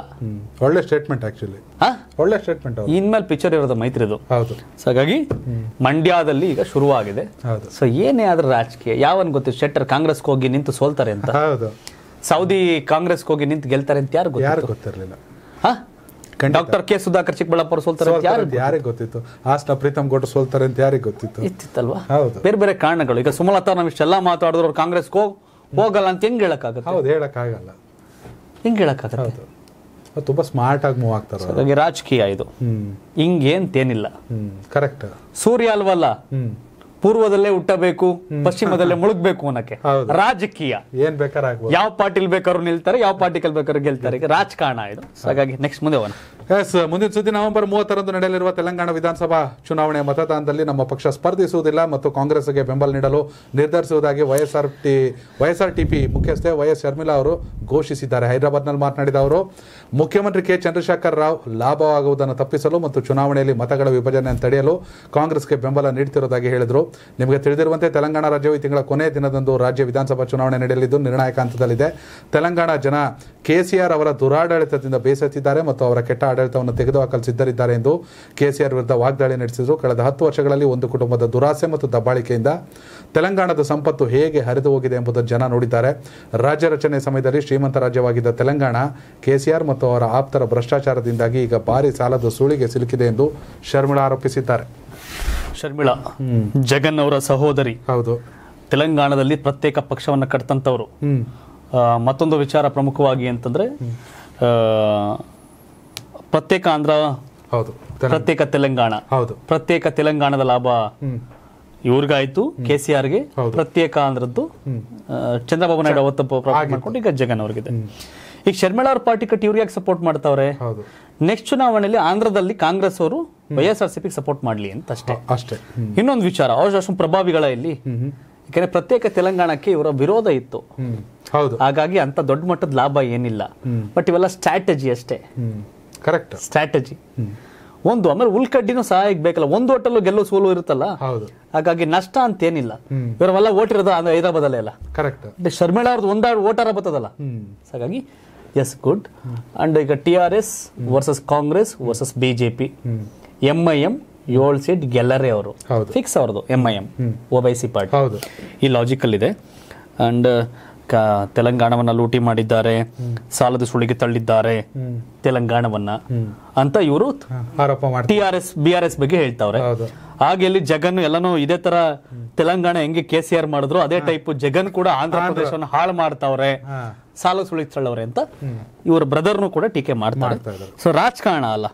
ಒಳ್ಳೆ ಸ್ಟೇಟ್ಮೆಂಟ್ ಆಕ್ಚುಲಿ ಆ ಒಳ್ಳೆ ಸ್ಟೇಟ್ಮೆಂಟ್ ಇನ್ಮೇಲ್ ಪಿಕ್ಚರ್ ಇರೋದು ಮೈತ್ರಿದು. ಹೌದು. ಸೊ ಹಾಗಾಗಿ ಮಂಡ್ಯದಲ್ಲಿ ಈಗ ಶುರುವಾಗಿದೆ. ಹೌದು. ಸೊ ಏನೇ ಆದ್ರೆ ರಾಜಕೀಯ ಯಾವನ್ ಗೊತ್ತು ಶೆಟ್ಟರ್ ಕಾಂಗ್ರೆಸ್ಗೆ ಹೋಗಿ ನಿಂತು ಸೋಲ್ತಾರೆ ಅಂತ? ಹೌದು. ಸೌದಿ ಕಾಂಗ್ರೆಸ್ಗೆ ಹೋಗಿ ನಿಂತು ಗೆಲ್ತಾರೆ ಅಂತ ಯಾರು ಯಾರು ಗೊತ್ತಿರಲಿಲ್ಲ. ಡಾಕ್ಟರ್ ಕೆ ಸುಧಾಕರ್ ಚಿಕ್ಕಬಳ್ಳಾಪುರ ಸೋಲ್ತಾರೆ ಯಾರಿಗೆ ಗೊತ್ತಿತ್ತು? ಆಸ್ಟ ಪ್ರೀತಮ್ ಗೌಡ ಸೋಲ್ತಾರೆ ಅಂತ ಯಾರಿಗೆ ಗೊತ್ತಿತ್ತು? ಇತ್ತಿತ್ತಲ್ವಾ? ಹೌದು. ಬೇರೆ ಬೇರೆ ಕಾರಣಗಳು. ಈಗ ಸುಮಲತಾ ನಾವು ಇಷ್ಟೆಲ್ಲ ಮಾತಾಡಿದ್ರು ಕಾಂಗ್ರೆಸ್ ಕಾಂಗ್ರೆಸ್ಗೆ ಹೋಗ್ ಹೋಗಲ್ಲ ಅಂತ ಹೆಂಗ್ ಹೇಳಕ್ಕಾಗತ್ತೆ? ಹೌದು ಹೇಳಕ್ ಆಗಲ್ಲ ಹೆಂಗ್ ಹೇಳಕ್ಕಾಗತ್ತೆ? ಹೌದು. ತುಂಬಾ ಸ್ಮಾರ್ಟ್ ಆಗಿ ಮೂವ್ ಆಗ್ತಾರೆ ಹಾಗಾಗಿ ರಾಜಕೀಯ ಇದು. ಹಿಂಗೇನ್ ತೇನಿಲ್ಲ ಕರೆಕ್ಟ್ ಸೂರ್ಯ ಅಲ್ವಲ್ಲ? ಪೂರ್ವದಲ್ಲೇ ಹುಟ್ಟಬೇಕು ಪಶ್ಚಿಮದಲ್ಲೇ ಮುಳುಗ್ಬೇಕು ಅನ್ನಕ್ಕೆ. ರಾಜಕೀಯ. ಏನ್ ಬೇಕಾದ್ರೆ ಯಾವ ಪಾರ್ಟಿಲ್ ಬೇಕಾದ್ರು ನಿಲ್ತಾರೆ ಯಾವ ಪಾರ್ಟಿಕಲ್ ಬೇಕಾದ್ರು ಗೆಲ್ತಾರೆ. ಈಗ ರಾಜಕಾರಣ ಇದು. ಹಾಗಾಗಿ ನೆಕ್ಸ್ಟ್ ಮುಂದೆ ಹೋಗೋಣ. ಎಸ್ ಮುಂದಿನ ಸುದ್ದಿ ನವೆಂಬರ್ ಮೂವತ್ತರಂದು ನಡೆಯಲಿರುವ ತೆಲಂಗಾಣ ವಿಧಾನಸಭಾ ಚುನಾವಣೆ ಮತದಾನದಲ್ಲಿ ನಮ್ಮ ಪಕ್ಷ ಸ್ಪರ್ಧಿಸುವುದಿಲ್ಲ ಮತ್ತು ಕಾಂಗ್ರೆಸ್ಗೆ ಬೆಂಬಲ ನೀಡಲು ನಿರ್ಧರಿಸುವುದಾಗಿ ವೈಎಸ್ಆರ್ ಟಿ, ವೈಎಸ್ಆರ್ ಟಿಪಿ ಮುಖ್ಯಸ್ಥೆ ವೈಎಸ್ ಶರ್ಮಿಲಾ ಅವರು ಘೋಷಿಸಿದ್ದಾರೆ. ಹೈದರಾಬಾದ್ನಲ್ಲಿ ಮಾತನಾಡಿದ ಅವರು, ಮುಖ್ಯಮಂತ್ರಿ ಕೆ. ಚಂದ್ರಶೇಖರ್ ರಾವ್ ಲಾಭವಾಗುವುದನ್ನು ತಪ್ಪಿಸಲು ಮತ್ತು ಚುನಾವಣೆಯಲ್ಲಿ ಮತಗಳ ವಿಭಜನೆಯನ್ನು ತಡೆಯಲು ಕಾಂಗ್ರೆಸ್ಗೆ ಬೆಂಬಲ ನೀಡುತ್ತಿರುವುದಾಗಿ ಹೇಳಿದರು. ನಿಮಗೆ ತಿಳಿದಿರುವಂತೆ ತೆಲಂಗಾಣ ರಾಜ್ಯವು ಈ ತಿಂಗಳ ಕೊನೆಯ ದಿನದಂದು ರಾಜ್ಯ ವಿಧಾನಸಭಾ ಚುನಾವಣೆ ನಡೆಯಲಿದ್ದು, ನಿರ್ಣಾಯಕ ಹಂತದಲ್ಲಿದೆ. ತೆಲಂಗಾಣ ಜನ ಕೆಸಿಆರ್ ಅವರ ದುರಾಡಳಿತದಿಂದ ಬೇಸತ್ತಿದ್ದಾರೆ ಮತ್ತು ಅವರ ಕೆಟ್ಟ ಆಡಳಿತವನ್ನು ತೆಗೆದುಹಾಕಲು ಸಿದ್ಧರಿದ್ದಾರೆ ಎಂದು ಕೆಸಿಆರ್ ವಿರುದ್ಧ ವಾಗ್ದಾಳಿ ನಡೆಸಿದರು. ಕಳೆದ ಹತ್ತು ವರ್ಷಗಳಲ್ಲಿ ಒಂದು ಕುಟುಂಬದ ದುರಾಸೆ ಮತ್ತು ದಬ್ಬಾಳಿಕೆಯಿಂದ ತೆಲಂಗಾಣದ ಸಂಪತ್ತು ಹೇಗೆ ಹರಿದು ಹೋಗಿದೆ ಎಂಬುದನ್ನು ಜನ ನೋಡಿದ್ದಾರೆ. ರಾಜ್ಯ ರಚನೆ ಸಮಯದಲ್ಲಿ ಶ್ರೀಮಂತ ರಾಜ್ಯವಾಗಿದ್ದ ತೆಲಂಗಾಣ ಕೆಸಿಆರ್ ಮತ್ತು ಅವರ ಆಪ್ತರ ಭ್ರಷ್ಟಾಚಾರದಿಂದಾಗಿ ಈಗ ಭಾರಿ ಸಾಲದ ಸುಳಿಗೆ ಸಿಲುಕಿದೆ ಎಂದು ಶರ್ಮಿಳಾ ಆರೋಪಿಸಿದ್ದಾರೆ. ಶರ್ಮಿಳಾ ಜಗನ್ ಅವರ ಸಹೋದರಿ. ಹೌದು. ತೆಲಂಗಾಣದಲ್ಲಿ ಪ್ರತ್ಯೇಕ ಪಕ್ಷವನ್ನು ಕಟ್ಟಂತವರು ಮತ್ತೊಂದು ವಿಚಾರ ಪ್ರಮುಖವಾಗಿ ಅಂತಂದ್ರೆ ಪ್ರತ್ಯೇಕ ಆಂಧ್ರ ಹೌದು. ಪ್ರತ್ಯೇಕ ತೆಲಂಗಾಣ. ಹೌದು. ಪ್ರತ್ಯೇಕ ತೆಲಂಗಾಣದ ಲಾಭ ಇವ್ರಿಗಾಯ್ತು ಕೆ ಸಿ ಆರ್ಗೆ ಪ್ರತ್ಯೇಕ ಆಂಧ್ರದ್ದು ಆ, ಚಂದ್ರಬಾಬು ನಾಯ್ಡು ಅವತ್ತು ಮಾಡ್ಕೊಂಡು ಈಗ ಜಗನ್ ಅವ್ರಿಗಿದೆ. ಈಗ ಶರ್ಮಿಳಾ ಅವ್ರ ಪಾರ್ಟಿ ಕಟ್ಟಿ ಇವ್ರಿಗೆ ಸಪೋರ್ಟ್ ಮಾಡ್ತಾವ್ರೆ? ನೆಕ್ಸ್ಟ್ ಚುನಾವಣೆಯಲ್ಲಿ ಆಂಧ್ರದಲ್ಲಿ ಕಾಂಗ್ರೆಸ್ ಅವರು YSR S R C support ಮಾಡ್ಲಿ ಅಂತ ಅಷ್ಟೇ. ಅಷ್ಟೇ. ಇನ್ನೊಂದು ವಿಚಾರ ಅವ್ರ ಅಷ್ಟು ಪ್ರಭಾವಿಗಳ ಇಲ್ಲಿ. ಯಾಕಂದ್ರೆ ಪ್ರತ್ಯೇಕ ತೆಲಂಗಾಣಕ್ಕೆ ಇವರ ವಿರೋಧ ಇತ್ತು. ಹೌದು. ಹಾಗಾಗಿ ಅಂತ ದೊಡ್ಡ ಮಟ್ಟದ ಲಾಭ ಏನಿಲ್ಲ. ಬಟ್ ಇವೆಲ್ಲ ಸ್ಟ್ರಾಟಜಿ ಅಷ್ಟೇ. ಕರೆಕ್ಟ್ ಸ್ಟ್ರಾಟಜಿ ಒಂದು ಆಮೇಲೆ ಉಳ್ಕಡ್ಡಿನೂ ಸಹಾಯಕ್ಕೆ ಬೇಕಲ್ಲ. ಒಂದು ಓಟಲ್ಲೂ ಗೆಲ್ಲೋ ಸೋಲು ಇರುತ್ತಲ್ಲ? ಹೌದು. ಹಾಗಾಗಿ ನಷ್ಟ ಅಂತ ಏನಿಲ್ಲ ಇವರೆಲ್ಲ ಓಟ್ ಇರೋದು ಅಂದ್ರೆ ಹೈದರಾಬಾದಲ್ಲೇ ಅಲ್ಲ? ಕರೆಕ್ಟ್ ಅಂದ್ರೆ ಶರ್ಮಿಳಾ ಅವ್ರದ್ದು ಒಂದಾಡು ಓಟಾರ ಬರ್ತದಲ್ಲ? ಹಾಗಾಗಿ ಎಸ್ ಗುಡ್ ಅಂಡ್ ಈಗ T R S versus Congress versus BJP M I M ಏಳು ಸೀಟ್ ಗೆಲ್ಲರೇ ಅವರು. ಫಿಕ್ಸ್ ಅವ್ರದ್ದು M I M C party ಹೌದು. ಈ ಲಾಜಿಕಲ್ ಇದೆ. ಅಂಡ್ ತೆಲಂಗಾಣವನ್ನ ಲೂಟಿ ಮಾಡಿದ್ದಾರೆ ಸಾಲದ ಸುಳಿಗೆ ತಳ್ಳಿದ್ದಾರೆ ತೆಲಂಗಾಣವನ್ನ ಅಂತ ಇವರು T R S B R S ಬಗ್ಗೆ ಹೇಳ್ತಾವ್ರೆ. ಹಾಗೆ ಇಲ್ಲಿ ಜಗನ್ ಎಲ್ಲಾನು ಇದೇ ತರ ತೆಲಂಗಾಣ ಹೆಂಗೆ ಕೆ ಸಿ ಆರ್ ಮಾಡಿದ್ರು ಅದೇ ಟೈಪ್ ಜಗನ್ ಕೂಡ ಆಂಧ್ರ ಪ್ರದೇಶವನ್ನು ಹಾಳು ಮಾಡ್ತಾವ್ರೆ ಸಾಲ ಸುಳಿ ತಳ್ಳವ್ರೆ ಅಂತ ಇವರ ಬ್ರದರ್ನು ಕೂಡ ಟೀಕೆ ಮಾಡ್ತಾರೆ. ಸೊ ರಾಜಕಾರಣ ಅಲ್ಲ.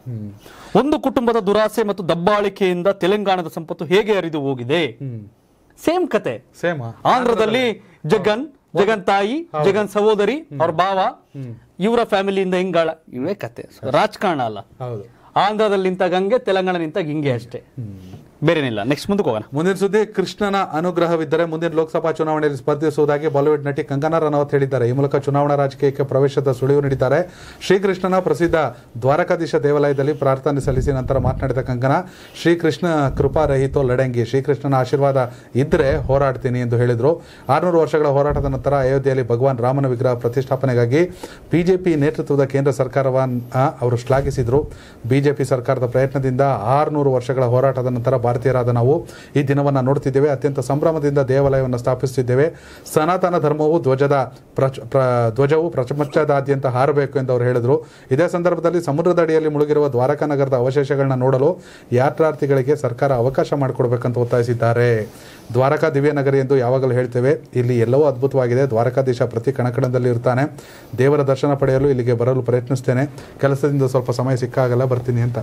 ಒಂದು ಕುಟುಂಬದ ದುರಾಸೆ ಮತ್ತು ದಬ್ಬಾಳಿಕೆಯಿಂದ ತೆಲಂಗಾಣದ ಸಂಪತ್ತು ಹೇಗೆ ಹರಿದು ಹೋಗಿದೆ? ಸೇಮ್ ಕತೆ. ಸೇಮ್. ಆಂಧ್ರದಲ್ಲಿ ಜಗನ್ ಜಗನ್ ತಾಯಿ ಜಗನ್ ಸಹೋದರಿ ಅವ್ರ ಭಾವ ಇವರ ಫ್ಯಾಮಿಲಿಯಿಂದ ಹಿಂಗಾಳ. ಇವೇ ಕತೆ. ರಾಜಕಾರಣ ಅಲ್ಲ. ಆಂಧ್ರದಲ್ಲಿ ನಿಂತಾಗ ಹಂಗೆ ತೆಲಂಗಾಣ ನಿಂತಾಗ ಹಿಂಗೆ ಅಷ್ಟೇ. ಬೇರೇನಿಲ್ಲ. ನೆಕ್ಸ್ಟ್ ಮುಂದಕ್ಕೆ ಹೋಗೋಣ. ಮುಂದಿನ ಸುದ್ದಿ, ಕೃಷ್ಣನ ಅನುಗ್ರಹವಿದ್ದರೆ ಮುಂದಿನ ಲೋಕಸಭಾ ಚುನಾವಣೆಯಲ್ಲಿ ಸ್ಪರ್ಧಿಸುವುದಾಗಿ ಬಾಲಿವುಡ್ ನಟಿ ಕಂಗನಾ ರನೌತ್ ಹೇಳಿದ್ದಾರೆ. ಈ ಮೂಲಕ ಚುನಾವಣಾ ರಾಜಕೀಯಕ್ಕೆ ಪ್ರವೇಶದ ಸುಳಿವು ನೀಡಿದ್ದಾರೆ. ಶ್ರೀಕೃಷ್ಣನ ಪ್ರಸಿದ್ಧ ದ್ವಾರಕಾಧೀಶ ದೇವಾಲಯದಲ್ಲಿ ಪ್ರಾರ್ಥನೆ ಸಲ್ಲಿಸಿ ನಂತರ ಮಾತನಾಡಿದ ಕಂಗನಾ, ಶ್ರೀಕೃಷ್ಣ ಕೃಪಾ ರಹಿತೋ ಲಡಂಗಿ, ಶ್ರೀಕೃಷ್ಣನ ಆಶೀರ್ವಾದ ಇದ್ರೆ ಹೋರಾಡ್ತೀನಿ ಎಂದು ಹೇಳಿದರು. ಆರುನೂರು ವರ್ಷಗಳ ಹೋರಾಟದ ನಂತರ ಅಯೋಧ್ಯೆಯಲ್ಲಿ ಭಗವಾನ್ ರಾಮನ ವಿಗ್ರಹ ಪ್ರತಿಷ್ಠಾಪನೆಗಾಗಿ ಬಿಜೆಪಿ ನೇತೃತ್ವದ ಕೇಂದ್ರ ಸರ್ಕಾರವನ್ನು ಅವರು ಶ್ಲಾಘಿಸಿದರು. ಬಿಜೆಪಿ ಸರ್ಕಾರದ ಪ್ರಯತ್ನದಿಂದ ಆರುನೂರು ವರ್ಷಗಳ ಹೋರಾಟದ ನಂತರ ಭಾರತೀಯರಾದ ನಾವು ಈ ದಿನವನ್ನು ನೋಡ್ತಿದ್ದೇವೆ. ಅತ್ಯಂತ ಸಂಭ್ರಮದಿಂದ ದೇವಾಲಯವನ್ನು ಸ್ಥಾಪಿಸುತ್ತಿದ್ದೇವೆ. ಸನಾತನ ಧರ್ಮವು ಧ್ವಜದ ಪ್ರಚ, ಪ್ರ, ಧ್ವಜವು ಪ್ರಪಂಚದಾದ್ಯಂತ ಹಾರಬೇಕು ಎಂದು ಅವರು ಹೇಳಿದರು. ಇದೇ ಸಂದರ್ಭದಲ್ಲಿ ಸಮುದ್ರದ ಅಡಿಯಲ್ಲಿ ಮುಳುಗಿರುವ ದ್ವಾರಕಾ ನಗರದ ಅವಶೇಷಗಳನ್ನ ನೋಡಲು ಯಾತ್ರಾರ್ಥಿಗಳಿಗೆ ಸರ್ಕಾರ ಅವಕಾಶ ಮಾಡಿಕೊಡ್ಬೇಕಂತ ಒತ್ತಾಯಿಸಿದ್ದಾರೆ. ದ್ವಾರಕಾ ದಿವ್ಯ ನಗರಿ ಎಂದು ಯಾವಾಗಲೂ ಹೇಳ್ತೇವೆ. ಇಲ್ಲಿ ಎಲ್ಲವೂ ಅದ್ಭುತವಾಗಿದೆ. ದ್ವಾರಕಾಧೀಶ ಪ್ರತಿ ಕಣಕಣದಲ್ಲಿ ಇರ್ತಾನೆ. ದೇವರ ದರ್ಶನ ಪಡೆಯಲು ಇಲ್ಲಿಗೆ ಬರಲು ಪ್ರಯತ್ನಿಸ್ತೇನೆ. ಕೆಲಸದಿಂದ ಸ್ವಲ್ಪ ಸಮಯ ಸಿಕ್ಕಾಗಲ್ಲ ಬರ್ತೀನಿ ಅಂತ.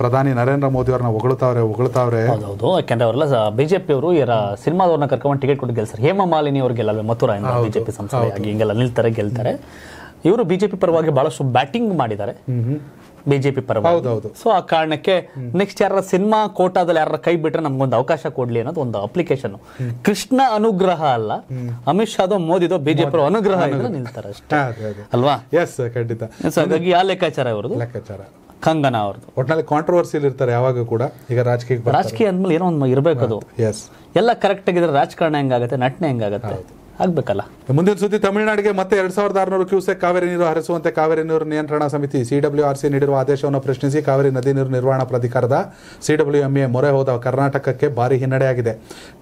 ಪ್ರಧಾನಿ ನರೇಂದ್ರ ಮೋದಿ ಅವ್ರನ್ನ ಹೊಗಳ್ತಾವ್ರೆ ಹೊಗಳ್ತಾವ್ರೆ. ಹೌದು ಯಾಕೆಂದ್ರೆ ಅವರೆಲ್ಲ ಬಿಜೆಪಿ ಅವರು ಇವರ ಸಿನಿಮಾದವ್ರನ್ನ ಕರ್ಕೊಂಡು ಟಿಕೆಟ್ ಕೊಟ್ಟು ಗೆಲ್ತಾರೆ ಹೇಮಾ ಮಾಲಿನಿ ಅವ್ರು ಗೆಲ್ಲಲ್ವೇ? ಮಥುರಾ ಇಂದ ಬಿಜೆಪಿ ಸಂಸದೆಯಾಗಿ ಹಿಂಗೆಲ್ಲ ನಿಲ್ತಾರೆ ಗೆಲ್ತಾರೆ. ಇವರು ಬಿಜೆಪಿ ಪರವಾಗಿ ಬಹಳಷ್ಟು ಬ್ಯಾಟಿಂಗ್ ಮಾಡಿದ್ದಾರೆ. ಬಿಜೆಪಿ ಪರವಾಗಿ. ಸೊ ಆ ಕಾರಣಕ್ಕೆ ನೆಕ್ಸ್ಟ್ ಯಾರ ಸಿನಿಮಾ ಕೋಟಾದಲ್ಲಿ ಯಾರ ಕೈ ಬಿಟ್ರೆ ನಮ್ಗೊಂದು ಅವಕಾಶ ಕೊಡ್ಲಿ ಅನ್ನೋದು ಒಂದು ಅಪ್ಲಿಕೇಶನ್ ಕೃಷ್ಣ ಅನುಗ್ರಹ ಅಲ್ಲ ಅಮಿತ್ ಶಾದೋ ಮೋದಿದು ಬಿಜೆಪಿ ಅನುಗ್ರಹ ನಿಲ್ತಾರೆ ಅಷ್ಟೇ. ಅದೇ ಅದೇ. ಅಲ್ವಾ? ಎಸ್ ಖಂಡಿತ. ಹಾಗಾಗಿ ಆ ಲೆಕ್ಕಾಚಾರ ಇವ್ರದ್ದು. ಲೆಕ್ಕಾಚಾರ. ಕಂಗನ ಅವ್ರದ್ದು. ಒಟ್ಟಿನಲ್ಲಿ ಕಾಂಟ್ರವರ್ಸಿಲ್ ಇರ್ತಾರೆ ಯಾವಾಗ ಕೂಡ ಈಗ ರಾಜಕೀಯ ರಾಜಕೀಯ ಅಂದ್ಮೇಲೆ ಏನೋ ಒಂದು ಇರಬೇಕು ಅದು. ಎಸ್ ಎಲ್ಲ ಕರೆಕ್ಟ್ ಆಗಿದ್ರೆ ರಾಜಕಾರಣ ಹೆಂಗಾಗತ್ತೆ ನಟನೆ ಹೆಂಗಾಗತ್ತೆ? ಆಗ್ಬೇಕಲ್ಲ. ಮುಂದಿನ ಸುದ್ದಿ, ತಮಿಳುನಾಡಿಗೆ ಮತ್ತೆ ಎರಡ್ ಸಾವಿರದ ಆರುನೂರು ಕ್ಯೂಸೆಕ್ ಕಾವೇರಿ ನೀರು ಹರಿಸುವಂತೆ ಕಾವೇರಿ ನೀರು ನಿಯಂತ್ರಣ ಸಮಿತಿ ಸಿಡಬ್ಲ್ಯೂಆರ್ಸಿ ನೀಡಿರುವ ಆದೇಶವನ್ನು ಪ್ರಶ್ನಿಸಿ ಕಾವೇರಿ ನದಿ ನೀರು ನಿರ್ವಹಣಾ ಪ್ರಾಧಿಕಾರದ ಸಿಡಬ್ಲ್ಯೂಎಂಎ ಮೊರೆ ಹೋದ ಕರ್ನಾಟಕಕ್ಕೆ ಭಾರಿ ಹಿನ್ನಡೆಯಾಗಿದೆ.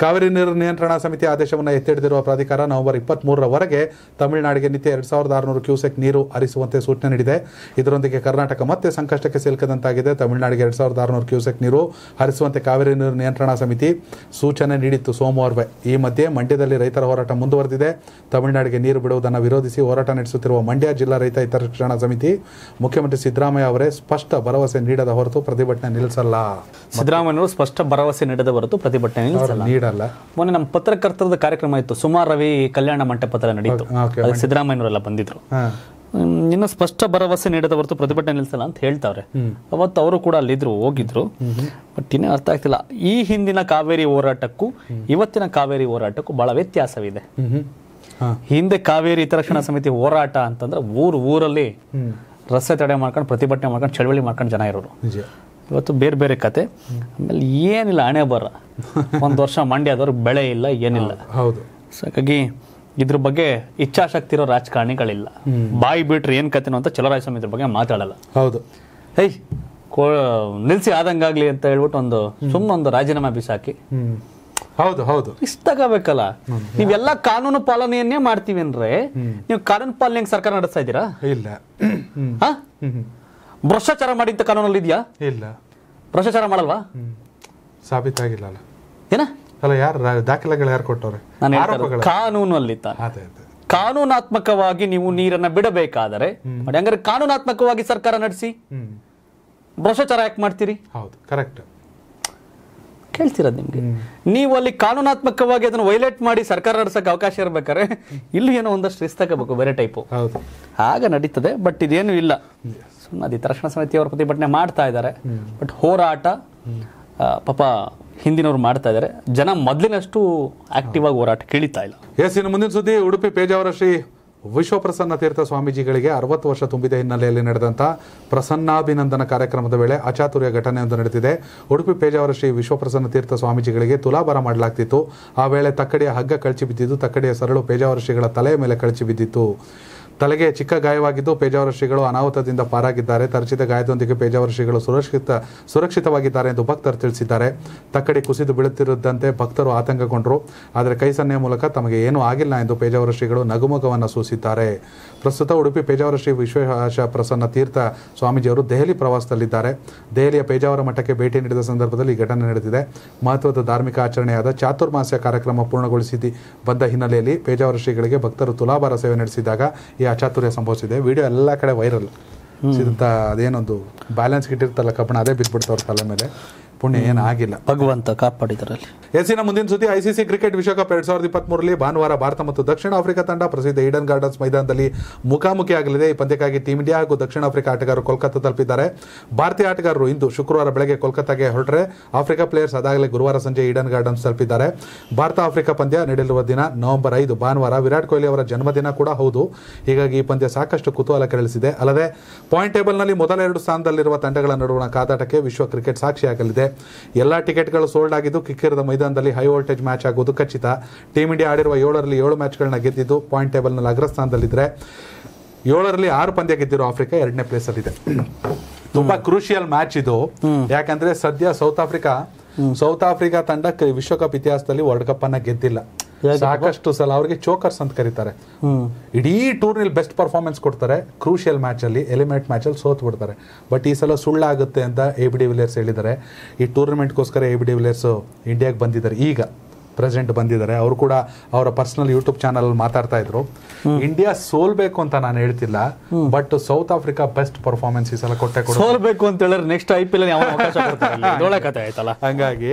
ಕಾವೇರಿ ನೀರು ನಿಯಂತ್ರಣ ಸಮಿತಿ ಆದೇಶವನ್ನು ಎತ್ತಿಡಿದಿರುವ ಪ್ರಾಧಿಕಾರ ನವೆಂಬರ್ ಇಪ್ಪತ್ತ್ ಮೂರರವರೆಗೆ ತಮಿಳುನಾಡಿಗೆ ನಿತ್ಯ ಎರಡ್ ಸಾವಿರದ ಆರುನೂರು ಕ್ಯೂಸೆಕ್ ನೀರು ಹರಿಸುವಂತೆ ಸೂಚನೆ ನೀಡಿದೆ. ಇದರೊಂದಿಗೆ ಕರ್ನಾಟಕ ಮತ್ತೆ ಸಂಕಷ್ಟಕ್ಕೆ ಸಿಲುಕದಂತಾಗಿದೆ. ತಮಿಳುನಾಡಿಗೆ ಎರಡ್ ಸಾವಿರದ ಆರುನೂರು ಕ್ಯೂಸೆಕ್ ನೀರು ಹರಿಸುವಂತೆ ಕಾವೇರಿ ನೀರು ನಿಯಂತ್ರಣ ಸಮಿತಿ ಸೂಚನೆ ನೀಡಿತ್ತು ಸೋಮವಾರವೇ. ಈ ಮಧ್ಯೆ ಮಂಡ್ಯದಲ್ಲಿ ರೈತರ ಹೋರಾಟ ಮುಂದುವರೆದಿದೆ. ಮುಂದುವರೆದಿದೆ ತಮಿಳುನಾಡಿಗೆ ನೀರು ಬಿಡುವುದನ್ನು ವಿರೋಧಿಸಿ ಹೋರಾಟ ನಡೆಸುತ್ತಿರುವ ಮಂಡ್ಯ ಜಿಲ್ಲಾ ರೈತ ಹಿತರಕ್ಷಣಾ ಸಮಿತಿ ಮುಖ್ಯಮಂತ್ರಿ ಸಿದ್ದರಾಮಯ್ಯ ಅವರೇ ಸ್ಪಷ್ಟ ಭರವಸೆ ನೀಡದ ಹೊರತು ಪ್ರತಿಭಟನೆ ನಿಲ್ಲಿಸಲ್ಲ. ಸಿದ್ದರಾಮಯ್ಯನವರು ಸ್ಪಷ್ಟ ಭರವಸೆ ನೀಡದ ಹೊರತು ಪ್ರತಿಭಟನೆ ನೀಡಲ್ಲ. ಮೊನ್ನೆ ನಮ್ಮ ಪತ್ರಕರ್ತರದ ಕಾರ್ಯಕ್ರಮ ಇತ್ತು. ಸುಮಾರ್ ರವಿ ಕಲ್ಯಾಣ ಮಂಟಪದಲ್ಲಿ ನಡೆಯಿತು ಸಿದ್ದರಾಮಯ್ಯವರೆಲ್ಲ ಬಂದಿದ್ರು. ಇನ್ನು ಸ್ಪಷ್ಟ ಭರವಸೆ ನೀಡದ ಹೊರತು ಪ್ರತಿಭಟನೆ ನಿಲ್ಲಿಸಲ್ಲ ಅಂತ ಹೇಳ್ತಾವ್ರೆ. ಅವತ್ತು ಅವರು ಕೂಡ ಅಲ್ಲಿದ್ರು ಹೋಗಿದ್ರು. ಬಟ್ ಇನ್ನೇ ಅರ್ಥ ಆಗ್ತಿಲ್ಲ. ಈ ಹಿಂದಿನ ಕಾವೇರಿ ಹೋರಾಟಕ್ಕೂ ಇವತ್ತಿನ ಕಾವೇರಿ ಹೋರಾಟಕ್ಕೂ ಬಹಳ ವ್ಯತ್ಯಾಸವಿದೆ. ಹಿಂದೆ ಕಾವೇರಿ ಹಿತರಕ್ಷಣಾ ಸಮಿತಿ ಹೋರಾಟ ಅಂತಂದ್ರೆ ಊರು ಊರಲ್ಲಿ ರಸ್ತೆ ತಡೆ ಮಾಡ್ಕೊಂಡು ಪ್ರತಿಭಟನೆ ಮಾಡ್ಕೊಂಡು ಚಳವಳಿ ಮಾಡ್ಕೊಂಡು ಜನ ಇರೋರು. ಇವತ್ತು ಬೇರೆ ಬೇರೆ ಕತೆ. ಆಮೇಲೆ ಏನಿಲ್ಲ ಹಣೆ ಬರ. ಒಂದು ವರ್ಷ ಮಂಡ್ಯದವ್ರಿಗೆ ಬೆಳೆ ಇಲ್ಲ ಏನಿಲ್ಲ. ಹೌದು. ಸೊ ಹಾಗಾಗಿ ಇದ್ರ ಬಗ್ಗೆ ಇಚ್ಛಾಶಕ್ತಿ ಇರೋ ರಾಜಕಾರಣಿಗಳಿಲ್ಲ ಬಾಯಿ ಬಿಟ್ರೆ ಏನ್ ಕತೆನೋ ಅಂತ ಚಲರಾಯ ಇದ್ರ ಬಗ್ಗೆ ಮಾತಾಡಲ್ಲ. ಹೌದು. ಹೇಯ್ ಕೋ ನಿಲ್ಸಿ ಆದಂಗಾಗ್ಲಿ ಅಂತ ಹೇಳ್ಬಿಟ್ಟು ಒಂದು ಸುಮ್ಮನೆ ಒಂದು ರಾಜೀನಾಮೆ ಬಿಸಾಕಿ. ಹೌದು ಹೌದು. ಇಷ್ಟ ತಗೋಬೇಕಲ್ಲ ನೀವೆಲ್ಲ ಕಾನೂನು ಪಾಲನೆಯನ್ನೇ ಮಾಡ್ತೀವಿ ಅಂದ್ರೆ ನೀವು ಕಾನೂನು ಪಾಲನೆ ಸರ್ಕಾರ ನಡೆಸ್ತಾ ಇದ್ದೀರಾ? ಇಲ್ಲ. ಭ್ರಷ್ಟಾಚಾರ ಮಾಡಿದ್ದ ಕಾನೂನಲ್ಲಿ ಇದೆಯಾ ಇಲ್ಲ. ಭ್ರಷ್ಟಾಚಾರ ಮಾಡಲ್ವಾ? ಸಾಬೀತಾಗಿಲ್ಲ ಏನ? ಅಲ್ಲ ಯಾರು ದಾಖಲೆಗಳು ಯಾರು ಕೊಟ್ಟವ್ರೆ? ಕಾನೂನು ಅಲ್ಲಿ ಕಾನೂನಾತ್ಮಕವಾಗಿ ನೀವು ನೀರನ್ನ ಬಿಡಬೇಕಾದರೆ ಹಂಗಾರೆ ಕಾನೂನಾತ್ಮಕವಾಗಿ ಸರ್ಕಾರ ನಡೆಸಿ ಭ್ರಷ್ಟಾಚಾರ ಯಾಕೆ ಮಾಡ್ತೀರಿ? ಹೌದು ಕರೆಕ್ಟ್. ಕೇಳ್ತಿರೋದು ನಿಮ್ಗೆ? ನೀವು ಅಲ್ಲಿ ಕಾನೂನಾತ್ಮಕವಾಗಿ ಅದನ್ನು ವೈಲೇಟ್ ಮಾಡಿ ಸರ್ಕಾರ ನಡೆಸಕ್ಕೆ ಅವಕಾಶ ಇರ್ಬೇಕಾದ್ರೆ ಇಲ್ಲಿ ಏನೋ ಒಂದಷ್ಟು ರಿಸ್ ತಗೋಬೇಕು ಬೇರೆ ಟೈಪು ಆಗ ನಡೀತದೆ ಬಟ್ ಇದೇನು ಇಲ್ಲ. ಸುಮ್ಮನೆ ತರಕ್ಷಣ ಸಮಿತಿ ಸಮಿತಿಯವರು ಪ್ರತಿಭಟನೆ ಮಾಡ್ತಾ ಇದ್ದಾರೆ ಬಟ್ ಹೋರಾಟ ಪಾಪ ಹಿಂದಿನವ್ರು ಮಾಡ್ತಾ ಇದ್ದಾರೆ ಜನ ಮೊದಲಿನಷ್ಟು ಆಕ್ಟಿವ್ ಆಗಿ ಹೋರಾಟ ಕೇಳಿತಾ ಇಲ್ಲ. ಎಸ್ ಇನ್ನು ಮುಂದಿನ ಸುದ್ದಿ, ಉಡುಪಿ ಪೇಜಾವರ ಶ್ರೀ ವಿಶ್ವಪ್ರಸನ್ನ ತೀರ್ಥ ಸ್ವಾಮೀಜಿಗಳಿಗೆ ಅರವತ್ತು ವರ್ಷ ತುಂಬಿದ ಹಿನ್ನೆಲೆಯಲ್ಲಿ ನಡೆದಂಥ ಪ್ರಸನ್ನಾಭಿನಂದನ ಕಾರ್ಯಕ್ರಮದ ವೇಳೆ ಅಚಾತುರ್ಯ ಘಟನೆಯೊಂದು ನಡೆದಿದೆ. ಉಡುಪಿ ಪೇಜಾವರ ಶ್ರೀ ವಿಶ್ವಪ್ರಸನ್ನ ತೀರ್ಥ ಸ್ವಾಮೀಜಿಗಳಿಗೆ ತುಲಾಭಾರ ಮಾಡಲಾಗ್ತಿತ್ತು. ಆ ವೇಳೆ ತಕ್ಕಡಿಯ ಹಗ್ಗ ಕಳಚಿ ಬಿದ್ದಿದ್ದು ತಕ್ಕಡಿಯ ಸರಳು ಪೇಜಾವರ ಶ್ರೀಗಳ ತಲೆಯ ಮೇಲೆ ಕಳಚಿ ಬಿದ್ದಿತ್ತು ತಲೆಗೆ ಚಿಕ್ಕ ಗಾಯವಾಗಿದ್ದು ಪೇಜಾವರ ಶ್ರೀಗಳು ಅನಾಹುತದಿಂದ ಪಾರಾಗಿದ್ದಾರೆ. ತರಚಿದ ಗಾಯದೊಂದಿಗೆ ಪೇಜಾವರ ಶ್ರೀಗಳು ಸುರಕ್ಷಿತ, ಸುರಕ್ಷಿತವಾಗಿದ್ದಾರೆ ಎಂದು ಭಕ್ತರು ತಿಳಿಸಿದ್ದಾರೆ. ತಕ್ಕಡಿ ಕುಸಿದು ಬೀಳುತ್ತಿರುವಂತೆ ಭಕ್ತರು ಆತಂಕಗೊಂಡರು. ಆದರೆ ಕೈ ಸನ್ನೆಯ ಮೂಲಕ ತಮಗೆ ಏನೂ ಆಗಿಲ್ಲ ಎಂದು ಪೇಜಾವರ ಶ್ರೀಗಳು ನಗುಮುಖವನ್ನು ಸೂಸಿದ್ದಾರೆ. ಪ್ರಸ್ತುತ ಉಡುಪಿ ಪೇಜಾವರ ಶ್ರೀ ವಿಶ್ವೇಶ ಪ್ರಸನ್ನ ತೀರ್ಥ ಸ್ವಾಮೀಜಿಯವರು ದೆಹಲಿ ಪ್ರವಾಸದಲ್ಲಿದ್ದಾರೆ. ದೆಹಲಿಯ ಪೇಜಾವರ ಮಠಕ್ಕೆ ಭೇಟಿ ನೀಡಿದ ಸಂದರ್ಭದಲ್ಲಿ ಈ ಘಟನೆ ನಡೆದಿದೆ. ಮಹತ್ವದ ಧಾರ್ಮಿಕ ಆಚರಣೆಯಾದ ಚಾತುರ್ಮಾಸ್ಯ ಕಾರ್ಯಕ್ರಮ ಪೂರ್ಣಗೊಳಿಸಿ ಬಂದ ಹಿನ್ನೆಲೆಯಲ್ಲಿ ಪೇಜಾವರ ಶ್ರೀಗಳಿಗೆ ಭಕ್ತರು ತುಲಾಭಾರ ಸೇವೆ ನಡೆಸಿದಾಗ ಈ ಅಚಾತುರ್ಯ ಸಂಭವಿಸಿದೆ. ವಿಡಿಯೋ ಎಲ್ಲ ಕಡೆ ವೈರಲ್ ಸಿದಂತ ಅದೇನೊಂದು ಬ್ಯಾಲೆನ್ಸ್ ಇಟ್ಟಿರ್ತಲ್ಲ ಕಬ್ಬಣ ಅದೇ ಬಿದ್ಬಿಡ್ತವ್ರ ತಲೆ ಮೇಲೆ. ಪುಣ್ಯ ಏನಾಗಿಲ್ಲ. ಆಗಿಲ್ಲ ಭಗವಂತ ಕಾಪಾಡಿದರಲ್ಲಿ. ಎಸಿನ ಮುಂದಿನ ಸುದ್ದಿ ಐಸಿಸಿ ಕ್ರಿಕೆಟ್ ವಿಶ್ವಕಪ್ ಎರಡ್ ಸಾವಿರದ ಇಪ್ಪತ್ಮೂರರಲ್ಲಿ ಭಾನುವಾರ ಭಾರತ ಮತ್ತು ದಕ್ಷಿಣ ಆಫ್ರಿಕಾ ತಂಡ ಪ್ರಸಿದ್ಧ ಈಡನ್ ಗಾರ್ಡನ್ಸ್ ಮೈದಾನದಲ್ಲಿ ಮುಖಾಮುಖಿ ಆಗಲಿದೆ. ಈ ಪಂದ್ಯಕ್ಕಾಗಿ ಟೀಮ್ ಇಂಡಿಯಾ ಹಾಗೂ ದಕ್ಷಿಣ ಆಫ್ರಿಕಾ ಆಟಗಾರರು ಕೋಲ್ಕತ್ತಾ ತಲುಪಿದ್ದಾರೆ. ಭಾರತೀಯ ಆಟಗಾರರು ಇಂದು ಶುಕ್ರವಾರ ಬೆಳಗ್ಗೆ ಕೋಲ್ಕತ್ತಾಗೆ ಹೊರಟ್ರೆ ಆಫ್ರಿಕಾ ಪ್ಲೇಯರ್ಸ್ ಅದಾಗಲೇ ಗುರುವಾರ ಸಂಜೆ ಈಡನ್ ಗಾರ್ಡನ್ಸ್ ತಲುಪಿದ್ದಾರೆ. ಭಾರತ ಆಫ್ರಿಕಾ ಪಂದ್ಯ ನಡೆಯಲಿರುವ ದಿನ ನವೆಂಬರ್ ಐದು ಭಾನುವಾರ ವಿರಾಟ್ ಕೊಹ್ಲಿ ಅವರ ಜನ್ಮದಿನ ಕೂಡ ಹೌದು. ಹೀಗಾಗಿ ಈ ಪಂದ್ಯ ಸಾಕಷ್ಟು ಕುತೂಹಲ ಕೆರಳಿಸಿದೆ. ಅಲ್ಲದೆ ಪಾಯಿಂಟ್ ಟೇಬಲ್ನಲ್ಲಿ ಮೊದಲ ಎರಡು ಸ್ಥಾನದಲ್ಲಿರುವ ತಂಡಗಳ ನಡುವಣ ಕಾದಾಟಕ್ಕೆ ವಿಶ್ವ ಕ್ರಿಕೆಟ್ ಸಾಕ್ಷಿಯಾಗಲಿದೆ. ಎಲ್ಲಾ ಟಿಕೆಟ್ಗಳು ಸೋಲ್ಡ್ ಆಗಿದ್ದು ಕಿಕ್ಕಿರದ ಮೈದಾನದಲ್ಲಿ ಹೈ ವೋಲ್ಟೇಜ್ ಮ್ಯಾಚ್ ಆಗುವುದು ಖಚಿತ. ಟೀಮ್ ಇಂಡಿಯಾ ಆಡಿರುವ ಏಳರಲ್ಲಿ ಏಳು ಮ್ಯಾಚ್ಗಳನ್ನ ಗೆದ್ದಿದ್ದು ಪಾಯಿಂಟ್ ಟೇಬಲ್ನಲ್ಲಿ ಅಗ್ರಸ್ಥಾನದಲ್ಲಿದ್ದರೆ ಏಳರಲ್ಲಿ ಆರು ಪಂದ್ಯ ಗೆದ್ದಿರೋ ಆಫ್ರಿಕಾ ಎರಡನೇ ಪ್ಲೇಸಲ್ಲಿದೆ ತುಂಬಾ ಕ್ರೂಷಿಯಲ್ ಮ್ಯಾಚ್ ಇದು. ಯಾಕಂದ್ರೆ ಸದ್ಯ ಸೌತ್ ಆಫ್ರಿಕಾ ಸೌತ್ ಆಫ್ರಿಕಾ ತಂಡ ವಿಶ್ವಕಪ್ ಇತಿಹಾಸದಲ್ಲಿ ವರ್ಲ್ಡ್ ಕಪ್ ಅನ್ನ ಗೆದ್ದಿಲ್ಲ. ಸಾಕಷ್ಟು ಸಲ ಅವ್ರಿಗೆ ಚೋಕರ್ಸ್ ಅಂತ ಕರೀತಾರೆ. ಇಡೀ ಟೂರ್ನಲ್ಲಿ ಬೆಸ್ಟ್ ಪರ್ಫಾರ್ಮೆನ್ಸ್ ಕೊಡ್ತಾರೆ ಕ್ರೂಷಿಯಲ್ ಮ್ಯಾಚ್ ಮ್ಯಾಚಲ್ಲಿ ಮ್ಯಾಚ್ ಅಲ್ಲಿ ಸೋತ್ ಬಿಡ್ತಾರೆ. ಬಟ್ ಈ ಸಲ ಸುಳ್ಳಾಗುತ್ತೆ ಅಂತ ಎ ಬಿ ಡಿ ವಿಲಿಯರ್ಸ್ ಹೇಳಿದ್ದಾರೆ. ಈ ಟೂರ್ನಮೆಂಟ್ಗೋಸ್ಕರ ಎ ಬಿ ಡಿ ವಿಲಿಯರ್ಸ್ ಇಂಡಿಯಾಗೆ ಬಂದಿದ್ದಾರೆ. ಈಗ ಪ್ರೆಸೆಂಟ್ ಬಂದಿದ್ದಾರೆ. ಅವರು ಕೂಡ ಅವರ ಪರ್ಸನಲ್ ಯೂಟ್ಯೂಬ್ ಚಾನಲ್ ಮಾತಾಡ್ತಾ ಇದ್ರು. ಇಂಡಿಯಾ ಸೋಲ್ಬೇಕು ಅಂತ ನಾನು ಹೇಳ್ತಿಲ್ಲ. But South Africa best performance ಈ ಸಲ ಕೊಟ್ಟೆ ಕೊಡು. ಸೋಲ್ಬೇಕು ಅಂತ ಹೇಳಿದ್ರೆ ನೆಕ್ಸ್ಟ್ ಐ ಪಿ ಎಲ್ ಆಯ್ತಲ್ಲ. ಹಂಗಾಗಿ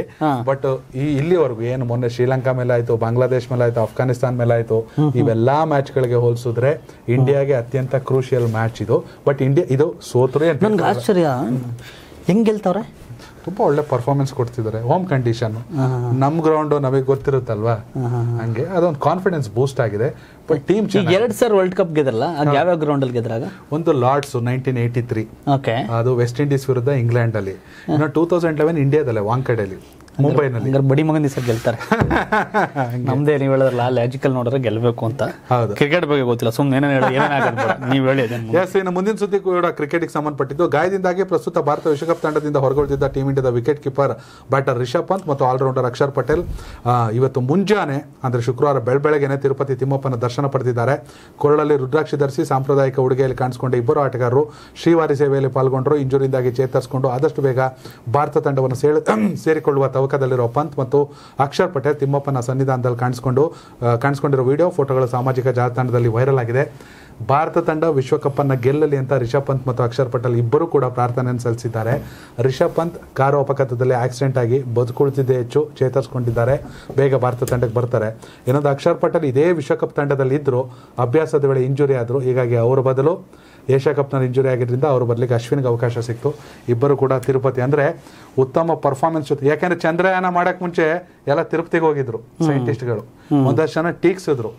ಬಟ್ ಈ ಇಲ್ಲಿವರೆಗೂ ಏನು ಮೊನ್ನೆ ಶ್ರೀಲಂಕಾ ಮೇಲೆ ಆಯ್ತು ಬಾಂಗ್ಲಾದೇಶ್ ಮೇಲೆ ಆಯ್ತು ಅಫ್ಘಾನಿಸ್ತಾನ್ ಮೇಲೆ ಆಯ್ತು ಇವೆಲ್ಲಾ ಮ್ಯಾಚ್ ಗಳಿಗೆ ಹೋಲಿಸಿದ್ರೆ ಇಂಡಿಯಾಗೆ ಅತ್ಯಂತ ಕ್ರೂಷಿಯಲ್ ಮ್ಯಾಚ್ ಇದು. ಬಟ್ ಇಂಡಿಯಾ ಇದು ಸೋತ್ರೆ ನನ್ಗೆ ಆಶ್ಚರ್ಯ. ಹೆಂಗ್ ಗೆಲ್ತವ್ರೆ? ತುಂಬಾ ಒಳ್ಳೆ ಪರ್ಫಾರ್ಮೆನ್ಸ್ ಕೊಡ್ತಿದ್ದಾರೆ. ಹೋಮ್ ಕಂಡೀಷನ್ ನಮ್ ಗ್ರೌಂಡ್ ನಮಗೆ ಗೊತ್ತಿರುತ್ತಲ್ವಾ? ಹಂಗೆ ಅದೊಂದು ಕಾನ್ಫಿಡೆನ್ಸ್ ಬೂಸ್ಟ್ ಆಗಿದೆ. ಬಟ್ ಟೀಮ್ ಎರಡ್ ಸರ್ ವರ್ಲ್ಡ್ ಕಪ್ ಗೆದ್ರಲ್ಲ? ಯಾವ ಯಾವ್ಯಾವ ಗ್ರೌಂಡ್ ಅಲ್ಲಿ ಗೆದ್ರಾಗ? ಒಂದು Lord's nineteen eighty three okay ಅದು ವೆಸ್ಟ್ ಇಂಡೀಸ್ ವಿರುದ್ಧ ಇಂಗ್ಲೆಂಡ್ ಅಲ್ಲಿ. ಇನ್ನು ಟೂ ತೌಸಂಡ್ ಲೆವೆನ್ ಇಂಡಿಯಾದಲ್ಲೇ ವಾಂಕಡೆಯಲ್ಲಿ ಮುಂಬೈನಲ್ಲಿ. ಹಂಗಾರೆ ಬಡಿ ಮಗನ ದಿವಸ ಗೆಲ್ತಾರೆ. ನಮ್ದೇ ನೀವು ಹೇಳಿದ್ರಲ್ಲ ಲಾಜಿಕಲ್ ನೋಡಿದ್ರೆ ಗೆಲ್ಬೇಕು ಅಂತ. ಕ್ರಿಕೆಟ್ ಬಗ್ಗೆ ಗೊತ್ತಿಲ್ಲ ಸುಮ್ಮನೆ ಏನೇನು ಹೇಳಿ ಏನೇನಾಗಲ್ಲ ನೀವು ಹೇಳಿ. ಎಸ್ ಇನ್ನು ಮುಂದಿನ ಸುದ್ದಿ ಕೂಡ ಕ್ರಿಕೆಟ್ಗೆ ಸಂಬಂಧಪಟ್ಟಿದ್ದು. ಗಾಯದಿಂದಾಗಿ ಪ್ರಸ್ತುತ ಭಾರತ ವಿಶ್ವಕಪ್ ತಂಡದಿಂದ ಹೊರಗುಳಿದಿದ್ದ ಟೀಮ್ ಇಂಡಿಯಾದ wicket keeper batter Rishabh Pant ಮತ್ತು ಆಲ್ರೌಂಡರ್ ಅಕ್ಷರ್ ಪಟೇಲ್ ಇವತ್ತು ಮುಂಜಾನೆ ಅಂದ್ರೆ ಶುಕ್ರವಾರ ಬೆಳಬೆಳಗ್ಗೆನೆ ತಿರುಪತಿ ತಿಮ್ಮಪ್ಪನ ದರ್ಶನ ಪಡೆದಿದ್ದಾರೆ. ಕೊರಳಲ್ಲಿ ರುದ್ರಾಕ್ಷಿ ಧರಿಸಿ ಸಾಂಪ್ರದಾಯಿಕ ಉಡುಗೆಯಲ್ಲಿ ಕಾಣಿಸಿಕೊಂಡ ಇಬ್ಬರು ಆಟಗಾರರು ಶ್ರೀವಾರಿ ಸೇವೆಯಲ್ಲಿ ಪಾಲ್ಗೊಂಡರು. ಇಂಜುರಿಯಿಂದಾಗಿ ಚೇತರಿಸಿಕೊಂಡು ಆದಷ್ಟು ಬೇಗ ಭಾರತ ತಂಡವನ್ನು ಸೇರಿಕೊಳ್ಳುವ ತವಕ ತವಕದಲ್ಲಿರೋ ಪಂತ್ ಮತ್ತು ಅಕ್ಷರ್ ಪಟೇಲ್ ತಿಮ್ಮಪ್ಪನ ಸನ್ನಿಧಾನದಲ್ಲಿ ಕಾಣಿಸ್ಕೊಂಡು ಕಾಣಿಸ್ಕೊಂಡಿರೋ ವಿಡಿಯೋ, ಫೋಟೋಗಳು ಸಾಮಾಜಿಕ ಜಾಲತಾಣದಲ್ಲಿ ವೈರಲ್ ಆಗಿದೆ. ಭಾರತ ತಂಡ ವಿಶ್ವಕಪ್ ಅನ್ನ ಗೆಲ್ಲಲಿ ಅಂತ ರಿಷಬ್ ಪಂತ್ ಮತ್ತು ಅಕ್ಷರ್ ಪಟೇಲ್ ಇಬ್ಬರು ಕೂಡ ಪ್ರಾರ್ಥನೆಯನ್ನು ಸಲ್ಲಿಸಿದ್ದಾರೆ. ರಿಷಬ್ ಪಂತ್ ಕಾರು ಅಪಘಾತದಲ್ಲಿ ಆಕ್ಸಿಡೆಂಟ್ ಆಗಿ ಬದುಕುಳಿತಿದ್ದೇ ಹೆಚ್ಚು ಚೇತರಿಸಿಕೊಂಡಿದ್ದಾರೆ. ಬೇಗ ಭಾರತ ತಂಡಕ್ಕೆ ಬರ್ತಾರೆ. ಇನ್ನೊಂದು ಅಕ್ಷರ್ ಪಟೇಲ್ ಇದೇ ವಿಶ್ವಕಪ್ ತಂಡದಲ್ಲಿ ಇದ್ದರು ಅಭ್ಯಾಸದ ವೇಳೆ ಇಂಜುರಿ ಆದರು, ಹೀಗಾಗಿ ಅವರ ಬದಲು ಏಷ್ಯಾ ಕಪ್ನಲ್ಲಿ ಇಂಜುರಿ ಆಗಿದ್ದರಿಂದ ಅವರು ಬರ್ಲಿಕ್ಕೆ ಅಶ್ವಿನ್ಗೆ ಅವಕಾಶ ಸಿಕ್ತು. ಇಬ್ಬರು ಕೂಡ ತಿರುಪತಿ ಅಂದ್ರೆ ಉತ್ತಮ ಪರ್ಫಾರ್ಮೆನ್ಸ್ ಜೊತೆ ಯಾಕಂದ್ರೆ ಚಂದ್ರಯಾನ ಮಾಡೋಕ್ಕೆ ಮುಂಚೆ ಎಲ್ಲ ತಿರುಪತಿಗೆ ಹೋಗಿದ್ರು ಸೈಂಟಿಸ್ಟ್ಗಳು ಒಂದಷ್ಟು ಜನ ಟೀಕ್ಸಿದ್ರು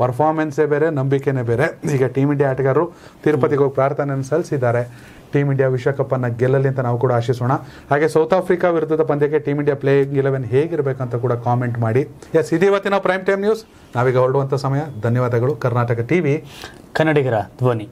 ಪರ್ಫಾರ್ಮೆನ್ಸೇ ಬೇರೆ ನಂಬಿಕೆನೇ ಬೇರೆ. ಈಗ ಟೀಮ್ ಇಂಡಿಯಾ ಆಟಗಾರರು ತಿರುಪತಿಗೆ ಹೋಗಿ ಪ್ರಾರ್ಥನೆಯನ್ನು ಸಲ್ಲಿಸಿದ್ದಾರೆ. ಟೀಮ್ ಇಂಡಿಯಾ ವಿಶ್ವಕಪ್ ಅನ್ನ ಗೆಲ್ಲಲಿ ಅಂತ ನಾವು ಕೂಡ ಆಶಿಸೋಣ. ಹಾಗೆ ಸೌತ್ ಆಫ್ರಿಕಾ ವಿರುದ್ಧದ ಪಂದ್ಯಕ್ಕೆ ಟೀಮ್ ಇಂಡಿಯಾ ಪ್ಲೇಯಿಂಗ್ ಇಲೆವೆನ್ ಹೇಗಿರಬೇಕಂತ ಕೂಡ ಕಾಮೆಂಟ್ ಮಾಡಿ. ಎಸ್ ಇದೇವತ್ತಿನ ಇವತ್ತಿನ ಪ್ರೈಮ್ ಟೈಮ್ ನ್ಯೂಸ್ ನಾವೀಗ ಹೊರಡುವಂಥ ಸಮಯ. ಧನ್ಯವಾದಗಳು. ಕರ್ನಾಟಕ ಟಿವಿ ಕನ್ನಡಿಗರ ಧ್ವನಿ.